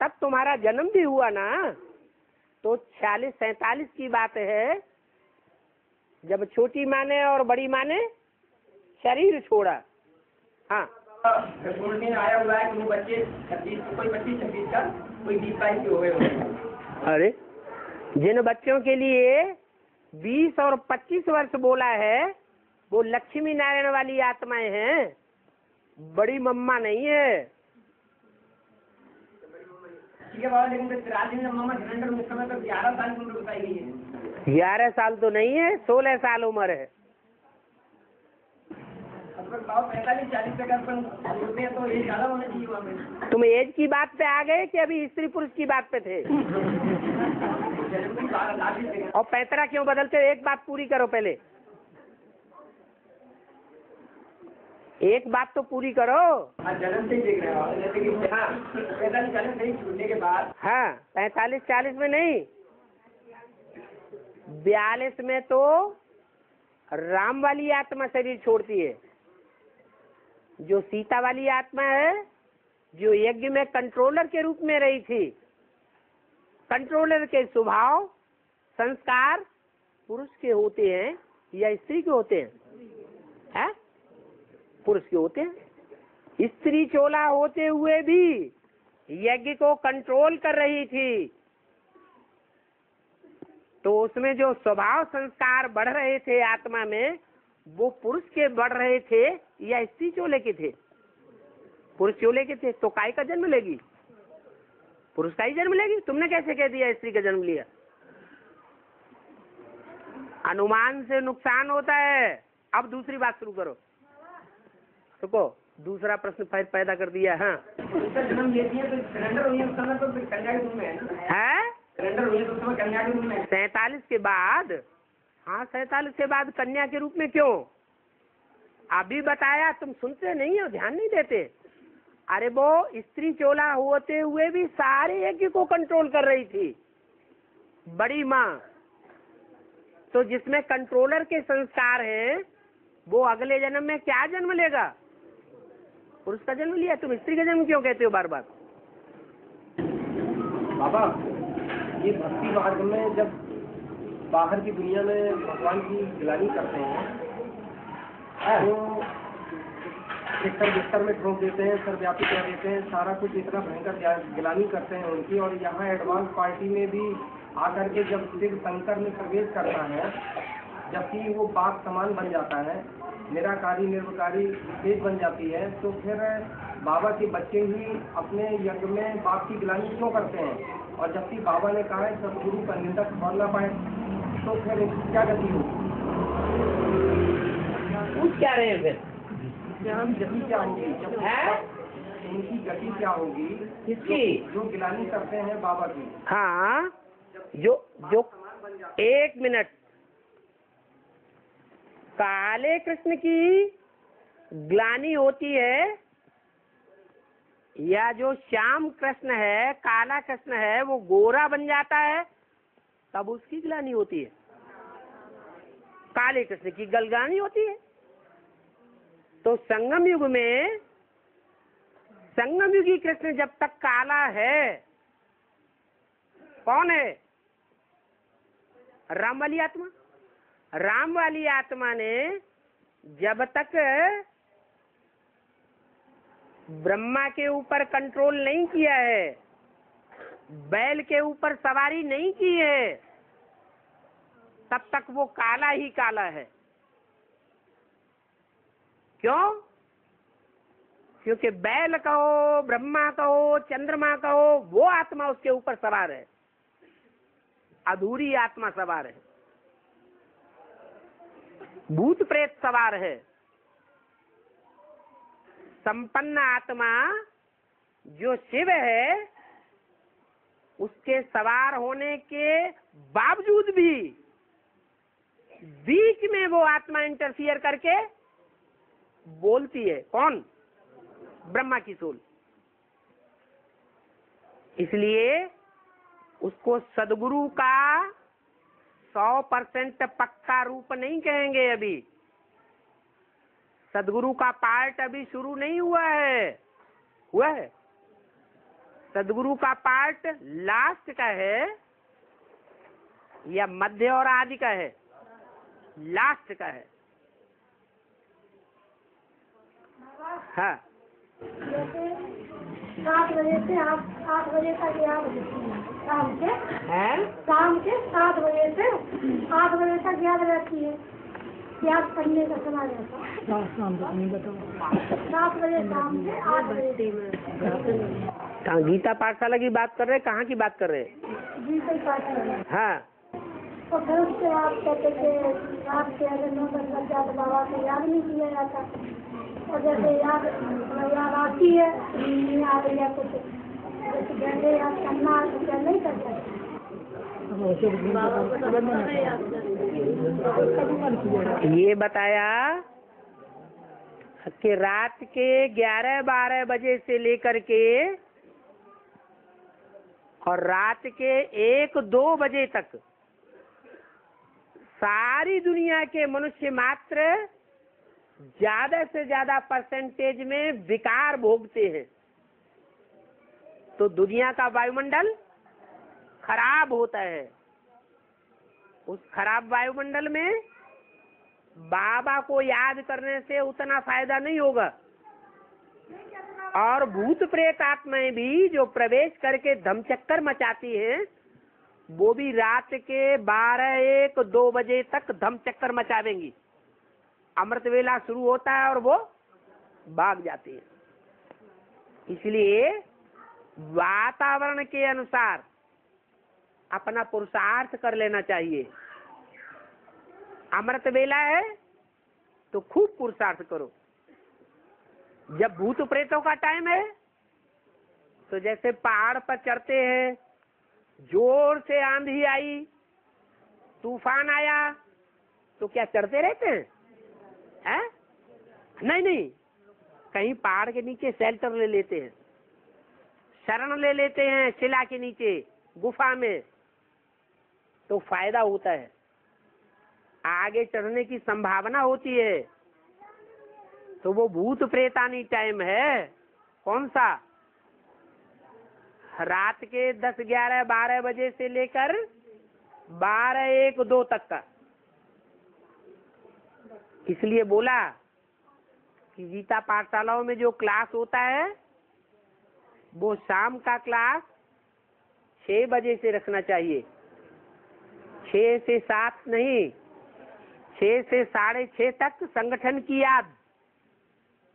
तब तुम्हारा जन्म भी हुआ ना। तो छियालीस सैतालीस की बात है जब छोटी माँ ने और बड़ी माँ ने शरीर छोड़ा। हाँ आया हुआ है कि वो बच्चे छब्बीस कोई पच्चीस छब्बीस का कोई बीस बाईस के हुए अरे जिन बच्चों के लिए बीस और पच्चीस वर्ष बोला है वो लक्ष्मी नारायण वाली आत्माएँ हैं। बड़ी मम्मा नहीं है। ठीक है बाबा लेकिन है। ग्यारह साल तो नहीं है सोलह साल उम्र है। तुम एज की बात पे आ गए कि अभी स्त्री पुरुष की बात पे थे। और पैतरा क्यों बदलते हो? एक बात पूरी करो पहले। एक बात तो पूरी करो। जन्म से देख रहे हैं पैंतालीस के बाद हाँ पैतालीस चालीस में नहीं। बयालीस में तो राम वाली आत्मा शरीर छोड़ती है। जो सीता वाली आत्मा है, जो यज्ञ में कंट्रोलर के रूप में रही थी कंट्रोलर के स्वभाव, संस्कार पुरुष के होते हैं या स्त्री के होते हैं? है? पुरुष के होते हैं। स्त्री चोला होते हुए भी यज्ञ को कंट्रोल कर रही थी। तो उसमें जो स्वभाव संस्कार बढ़ रहे थे आत्मा में वो पुरुष के बढ़ रहे थे या स्त्री चोले के थे? पुरुष चोले के थे? तो काय का जन्म लेगी? पुरुष का ही जन्म लेगी? तुमने कैसे कह दिया स्त्री का जन्म लिया? अनुमान से नुकसान होता है। अब दूसरी बात शुरू करो। रुको दूसरा प्रश्न पैदा कर दिया हाँ। जन्म लेती है तो तो तो है। सैतालीस के बाद हाँ सैतालीस के बाद कन्या के रूप में क्यों? अभी बताया, तुम सुनते नहीं हो, ध्यान नहीं देते। अरे वो स्त्री चोला होते हुए भी सारे यज्ञ को कंट्रोल कर रही थी। बड़ी माँ। तो जिसमें कंट्रोलर के संस्कार हैं, वो अगले जन्म में क्या जन्म लेगा? पुरुष का जन्म लिया, तुम स्त्री का जन्म क्यों कहते हो बार बार बाबा, ये भक्ति मार्ग में जब बाहर की दुनिया में भगवान की गिलानी करते हैं। तो एक बिस्तर में ठोक देते हैं सर्वव्यापी कर देते हैं सारा कुछ इतना भयंकर गिलानी करते हैं उनकी। और यहाँ एडवांस पार्टी में भी आकर के जब शिव शंकर में प्रवेश करता है जबकि वो बाप समान बन जाता है निराकारी निर्विकारी विशेष बन जाती है तो फिर बाबा के बच्चे ही अपने यज्ञ में बाप की गिलानी क्यों करते हैं? और जबकि बाबा ने कहा है सदगुरु का निंदक छोड़ ना पाए तो फिर क्या गति होगी? पूछ क्या रहे हैं फिर? गति क्या होगी? इनकी गति क्या होगी? किसकी? जो गिलानी करते हैं बाबा की। हाँ जो जो एक मिनट। काले कृष्ण की ग्लानी होती है या जो श्याम कृष्ण है, काला कृष्ण है, वो गोरा बन जाता है, तब उसकी ग्लानी होती है। काले कृष्ण की गलगानी होती है। तो संगम युग में, संगम युगी कृष्ण जब तक काला है, कौन है? राम वाली आत्मा। राम वाली आत्मा ने जब तक ब्रह्मा के ऊपर कंट्रोल नहीं किया है। बैल के ऊपर सवारी नहीं की है। तब तक वो काला ही काला है। क्यों? क्योंकि बैल कहो, ब्रह्मा कहो, चंद्रमा कहो, वो आत्मा उसके ऊपर सवार है। अधूरी आत्मा सवार है। भूत प्रेत सवार है। संपन्न आत्मा जो शिव है, उसके सवार होने के बावजूद भी बीच में वो आत्मा इंटरफियर करके बोलती है। कौन? ब्रह्मा की सोल। इसलिए उसको सदगुरु का सौ परसेंट पक्का रूप नहीं कहेंगे अभी। सदगुरु का पार्ट अभी शुरू नहीं हुआ है। हुआ है? सदगुरु का पार्ट लास्ट का है या मध्य और आदि का है? लास्ट का है। हाँ। सात बजे से आठ आठ बजे तक याद रहती है शाम के? है? शाम के सात बजे से आठ बजे तक याद रहती है याद पढ़ने का समय रहता है सात बजे शाम से आठ बजे। कहाँ गीता पाठशाला की बात कर रहे हैं? कहाँ की बात कर रहे हैं? जी से पाठ करें हाँ। तो फिर उसके बाद कहते थे रात के अगर नौ दस बज जाए तो बाबा को याद नहीं किया जाता। और जैसे याद याद आती है नहीं आ रही है कुछ। जैसे घंटे याद करना है तो क्या नहीं कर सकते ये बताया कि रात के ग्यारह बारह बजे से लेकर के और रात के एक दो बजे तक सारी दुनिया के मनुष्य मात्र ज़्यादा से ज़्यादा परसेंटेज में विकार भोगते हैं। तो दुनिया का वायुमंडल खराब होता है। उस खराब वायुमंडल में बाबा को याद करने से उतना फ़ायदा नहीं होगा। और भूत प्रेत आत्माएँ भी जो प्रवेश करके धमचक्कर मचाती हैं, वो भी रात के बारह एक दो बजे तक धमचक्कर मचावेंगी। अमृत वेला शुरू होता है और वो भाग जाती है। इसलिए वातावरण के अनुसार अपना पुरुषार्थ कर लेना चाहिए। अमृत वेला है तो खूब पुरुषार्थ करो। जब भूत प्रेतों का टाइम है तो जैसे पहाड़ पर चढ़ते हैं, ज़ोर से आंधी आई, तूफ़ान आया तो क्या चढ़ते रहते हैं? हैं? नहीं नहीं। कहीं पहाड़ के नीचे शेल्टर ले लेते हैं। शरण ले लेते हैं शिला के नीचे, गुफा में। तो फ़ायदा होता है। आगे चढ़ने की संभावना होती है। तो वो भूत प्रेतानी टाइम है। कौन सा? रात के दस ग्यारह बारह बजे से लेकर बारह एक दो तक का। इसलिए बोला कि गीता पाठशालाओं में जो क्लास होता है, वो शाम का क्लास छह बजे से रखना चाहिए। छह से सात नहीं, छह से साढ़े छह तक संगठन की याद।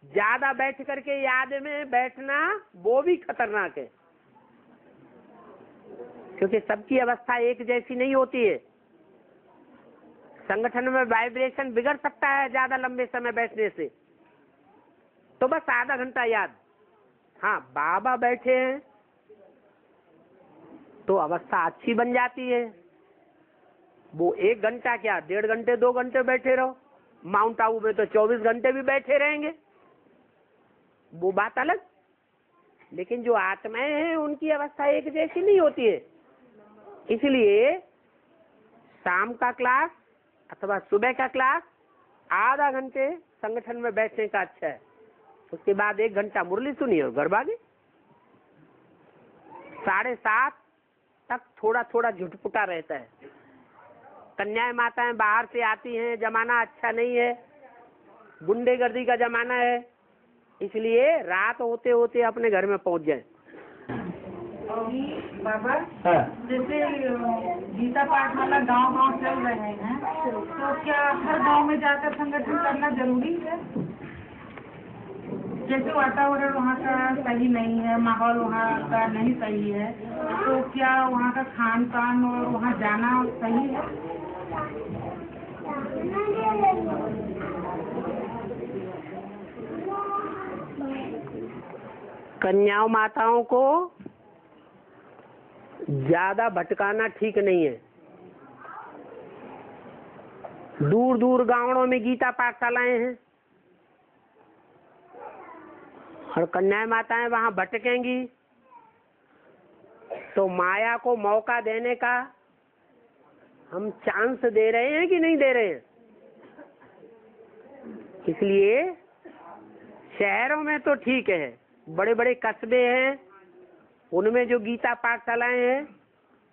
ज़्यादा बैठ करके याद में बैठना वो भी खतरनाक है। क्योंकि सबकी अवस्था एक जैसी नहीं होती है। संगठन में वाइब्रेशन बिगड़ सकता है ज़्यादा लंबे समय बैठने से। तो बस आधा घंटा याद। हाँ बाबा बैठे हैं तो अवस्था अच्छी बन जाती है। वो एक घंटा क्या? डेढ़ घंटे, दो घंटे बैठे रहो। माउंट आबू में तो चौबीस घंटे भी बैठे रहेंगे। वो बात अलग। लेकिन जो आत्माएँ हैं, उनकी अवस्था एक जैसी नहीं होती है। इसलिए शाम का क्लास अथवा सुबह का क्लास आधा घंटे संगठन में बैठने का अच्छा है। उसके बाद एक घंटा मुरली सुनिए घर साढ़े सात तक थोड़ा थोड़ा झुटपुटा रहता है। कन्याएँ माताएँ बाहर से आती हैं जमाना अच्छा नहीं है। गुंडेगर्दी का जमाना है। इसलिए रात होते होते अपने घर में पहुँच जाए। बाबा जैसे गीता पाठशाला गाँव गाँव चल रहे हैं तो क्या हर गाँव में जाकर संगठन करना ज़रूरी है? जैसे वातावरण वहाँ का सही नहीं है माहौल वहाँ का नहीं सही है तो क्या वहाँ का खान पान और वहाँ जाना सही है? कन्याओं माताओं को ज़्यादा भटकाना ठीक नहीं है। दूर दूर गाँवों में गीता पाठशालाएँ हैं। और कन्याएँ माताएँ वहाँ भटकेंगी तो माया को मौका देने का हम चांस दे रहे हैं कि नहीं दे रहे हैं? इसलिए शहरों में तो ठीक है बड़े बड़े कस्बे हैं, उनमें जो गीता पाठशालाएँ हैं,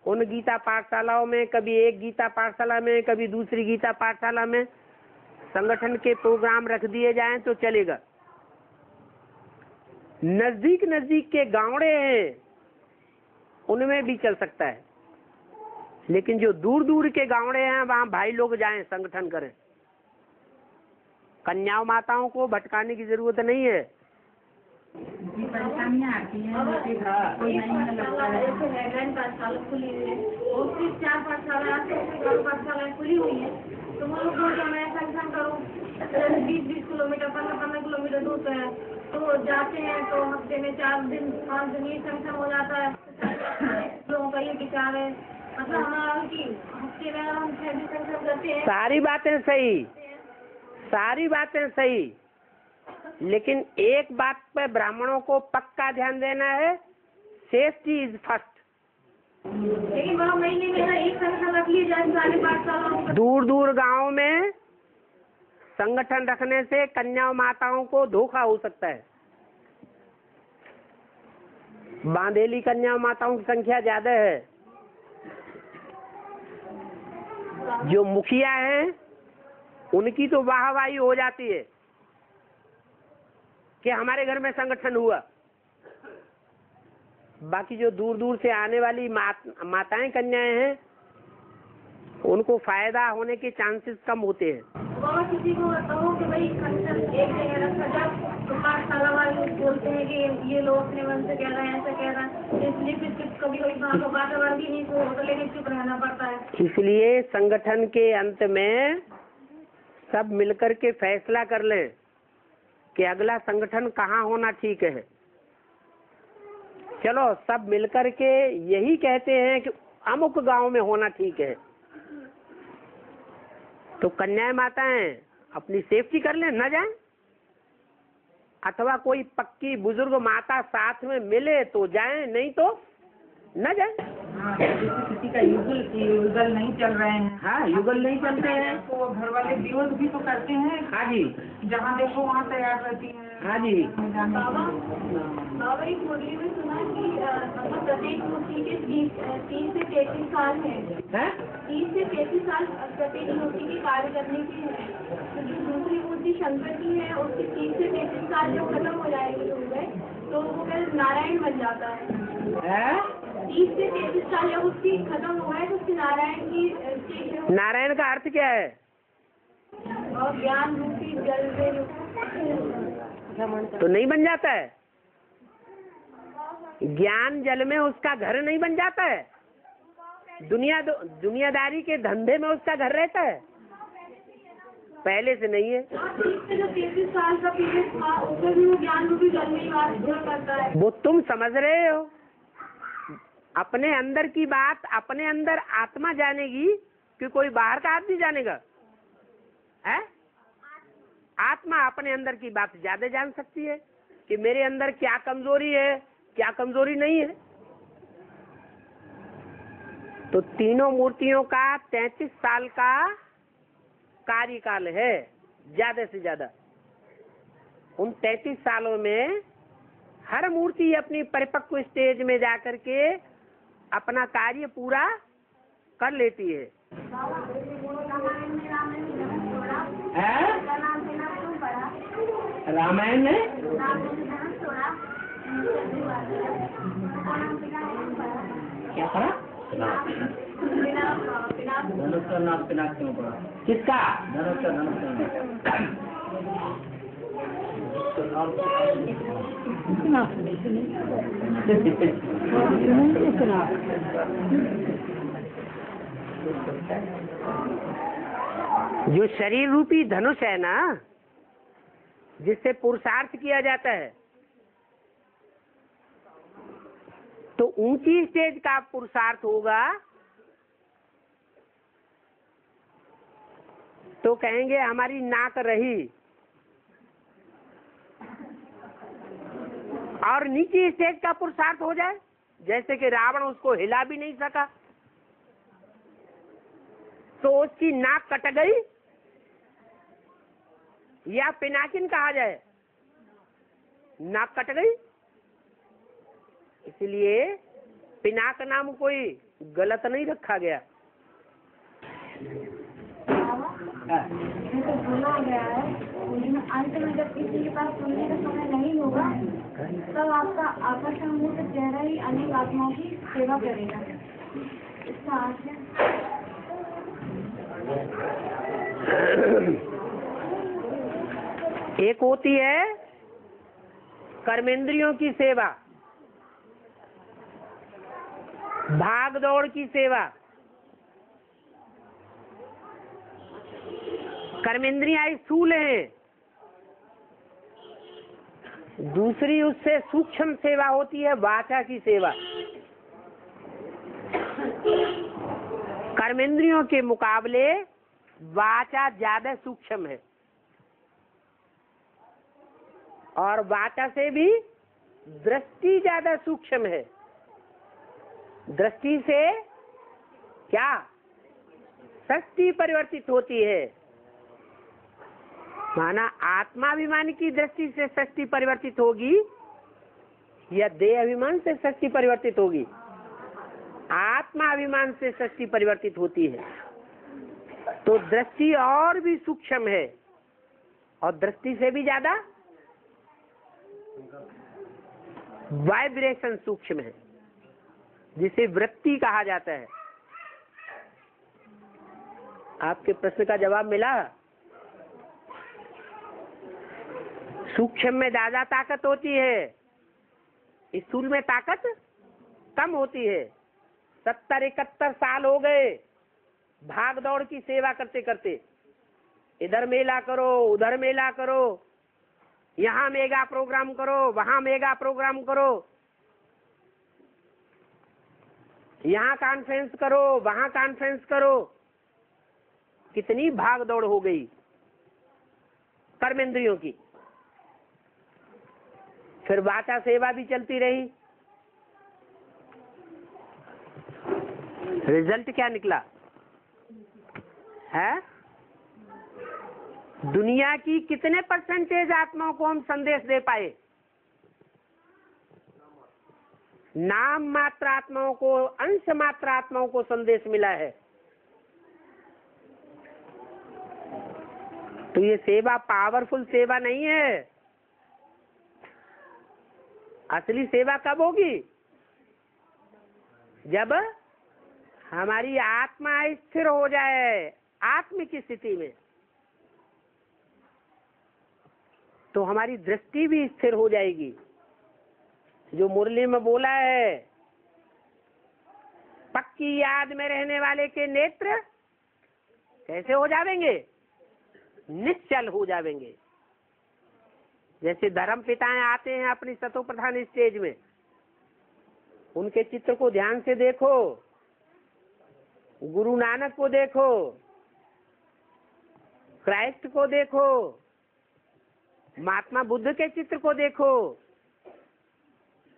उन गीता पाठशालाओं में, कभी एक गीता पाठशाला में, कभी दूसरी गीता पाठशाला में संगठन के प्रोग्राम रख दिए जाएँ तो चलेगा। नज़दीक नज़दीक के गांवड़े हैं, उनमें भी चल सकता है। लेकिन जो दूर दूर के गांवड़े हैं वहाँ भाई लोग जाएँ संगठन करें। कन्याओं माताओं को भटकाने की ज़रूरत नहीं है। परेशानियाँ आती हैं कोई नहीं है। लगता है जैसे हेडलाइन पाठशाला खुली हुई है। और फिर चार पाठशाला खुली हुई है। तो वो लोग बोलते हैं मैं संगठन करूँ। बीस बीस किलोमीटर पंद्रह पंद्रह किलोमीटर दूर पे है। तो जाते हैं तो हफ़्ते में चार दिन पाँच दिन ये संगठन हो जाता है। लोगों का ये विचार है। हैं सारी बातें सही। सारी बातें सही। लेकिन एक बात पे ब्राह्मणों को पक्का ध्यान देना है सेफ्टी इज़ फ़र्स्ट दूर दूर गाँव में संगठन रखने से कन्या माताओं को धोखा हो सकता है। बांधेली कन्या माताओं की संख्या ज़्यादा है। जो मुखिया हैं उनकी तो वाहवाही हो जाती है कि हमारे घर में संगठन हुआ। बाकी जो दूर दूर से आने वाली मात, माताएँ कन्याएँ हैं उनको फ़ायदा होने के चांसेस कम होते हैं। बाबा किसी को कहो कि भाई एक जगह रखा जाए तो पाठशाला वाले बोलते हैं कि ये लोग अपने मन से कह रहे हैं, ऐसा कह रहे हैं। इसलिए तो है। इसलिए संगठन के अंत में सब मिलकर के फैसला कर लें कि अगला संगठन कहाँ होना ठीक है। चलो, सब मिलकर के यही कहते हैं कि अमुक गाँव में होना ठीक है। तो कन्याएँ माताएँ अपनी सेफ्टी कर लें न जाएँ। अथवा कोई पक्की बुज़ुर्ग माता साथ में मिले तो जाएँ नहीं तो न जाएँ। हाँ, किसी का युगल युगल नहीं चल रहे हैं। हाँ युगल नहीं चलते हैं। तो घर वाले विरोध भी तो करते हैं। हाँ जी। जहाँ देखो वहाँ तैयार रहती है। हाँ जी। बाबा एक मुरली में सुना कि मतलब प्रत्येक मूर्ति के तीस से तैतीस साल है। हैं? तीस से तैतीस साल प्रत्येक मूर्ति के कार्य करने के हैं। तो जो दूसरी मूर्ति शंकर की है उसके तीस से तैतीस साल जो खत्म हो जाएँगे हो गए तो वो फिर नारायण बन जाता है। तीस से तैतीस साल जब उसकी खत्म हो गए तो उसके नारायण की नारायण का अर्थ क्या है? और ज्ञान रूपी जल में तो नहीं बन जाता है। ज्ञान जल में उसका घर नहीं बन जाता है। दुनिया दुनियादारी के धंधे में उसका घर रहता है। पहले से नहीं है। वो तुम समझ रहे हो। अपने अंदर की बात, अपने अंदर आत्मा जानेगी कि कोई बाहर का आदमी जानेगा। है? आत्मा अपने अंदर की बात ज़्यादा जान सकती है कि मेरे अंदर क्या कमज़ोरी है क्या कमज़ोरी नहीं है। तो तीनों मूर्तियों का तैतीस साल का कार्यकाल है ज़्यादा से ज़्यादा। उन तैतीस सालों में हर मूर्ति अपनी परिपक्व स्टेज में जाकर के अपना कार्य पूरा कर लेती है। रामायण में? क्या पढ़ा? धनुष का नाम पिनाक क्यों किसका? धनुष का धनुष का जो शरीर रूपी धनुष है ना जिससे पुरुषार्थ किया जाता है। तो ऊँची स्टेज का पुरुषार्थ होगा। तो कहेंगे, हमारी नाक रही। और नीची स्टेज का पुरुषार्थ हो जाए, जैसे कि रावण उसको हिला भी नहीं सका। तो उसकी नाक कट गई। या पिनाकिन कहा जाए? नाक कट गई। इसलिए पिनाक नाम कोई गलत नहीं रखा गया। तो बोला गया है अंत में जब किसी के पास सुनने का समय नहीं होगा तब आपका आकर्षण मूर्त चेहरा ही अनेक आत्माओं की सेवा करेगा। इसका अर्थ है एक होती है कर्मेंद्रियों की सेवा, भाग दौड़ की सेवा। कर्मेंद्रियाँ स्थूल हैं। दूसरी उससे सूक्ष्म सेवा होती है, वाचा की सेवा। कर्मेंद्रियों के मुकाबले वाचा ज़्यादा सूक्ष्म है। और वाचा से भी दृष्टि ज़्यादा सूक्ष्म है। दृष्टि से क्या? शक्ति परिवर्तित होती है। माना आत्माभिमान की दृष्टि से शक्ति परिवर्तित होगी, या देह अभिमान से शक्ति परिवर्तित होगी। आत्माभिमान से शक्ति परिवर्तित होती है। तो दृष्टि और भी सूक्ष्म है, और दृष्टि से भी ज़्यादा वाइब्रेशन सूक्ष्म है, जिसे वृत्ति कहा जाता है। आपके प्रश्न का जवाब मिला? सूक्ष्म में ज़्यादा ताकत होती है स्थूल में ताकत कम होती है। सत्तर इकहत्तर साल हो गए, भाग दौड़ की सेवा करते करते इधर मेला करो, उधर मेला करो यहाँ मेगा प्रोग्राम करो, वहाँ मेगा प्रोग्राम करो। यहाँ कॉन्फ्रेंस करो, वहाँ कॉन्फ्रेंस करो। कितनी भाग दौड़ हो गई कर्मेंद्रियों की। फिर वाचा सेवा भी चलती रही। रिज़ल्ट क्या निकला? है? दुनिया की कितने परसेंटेज आत्माओं को हम संदेश दे पाए? नाम मात्र आत्माओं को, अंश मात्र आत्माओं को संदेश मिला है। तो ये सेवा पावरफुल सेवा नहीं है। असली सेवा कब होगी? जब हमारी आत्मा स्थिर हो जाए, आत्मिक स्थिति में। तो हमारी दृष्टि भी स्थिर हो जाएगी। जो मुरली में बोला है, पक्की याद में रहने वाले के नेत्र कैसे हो जावेंगे निश्चल हो जावेंगे जैसे धर्म पिताएँ आते हैं अपनी सतो प्रधान स्टेज में, उनके चित्र को ध्यान से देखो, गुरु नानक को देखो, क्राइस्ट को देखो महात्मा बुद्ध के चित्र को देखो।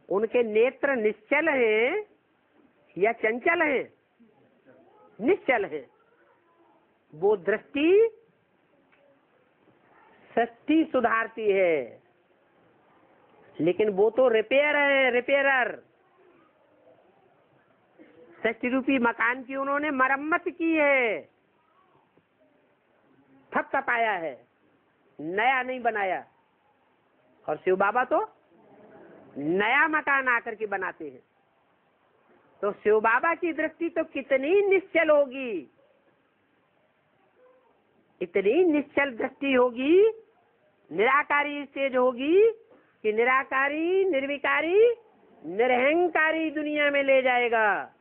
उनके नेत्र निश्चल हैं या चंचल हैं? निश्चल हैं। वो दृष्टि सृष्टि सुधारती है। लेकिन वो तो रिपेयर है, रिपेयरर। सृष्टि रूपी मकान की उन्होंने मरम्मत की है। थप थपाया है। नया नहीं बनाया। और शिव बाबा तो नया मकान आकर के बनाते हैं। तो शिव बाबा की दृष्टि तो कितनी निश्चल होगी। इतनी निश्चल दृष्टि होगी, निराकारी स्टेज होगी कि निराकारी, निर्विकारी, निरहंकारी दुनिया में ले जाएगा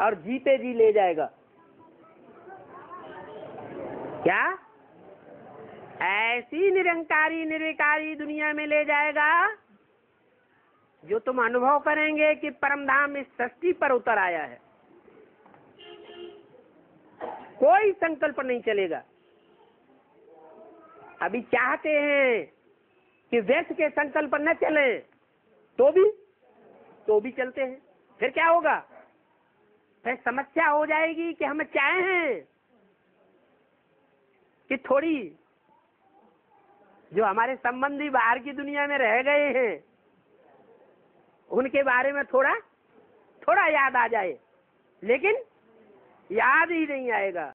और जीते जी ले जाएगा। क्या? ऐसी निरंकारी निर्विकारी दुनिया में ले जाएगा जो तुम अनुभव करेंगे कि परमधाम इस सृष्टि पर उतर आया है। कोई संकल्प नहीं चलेगा। अभी चाहते हैं कि व्यर्थ के संकल्प न चले तो भी तो भी चलते हैं। फिर क्या होगा? फिर समस्या हो जाएगी कि हम चाहे हैं कि थोड़ी जो हमारे संबंधी बाहर की दुनिया में रह गए हैं, उनके बारे में थोड़ा थोड़ा याद आ जाए। लेकिन याद ही नहीं आएगा।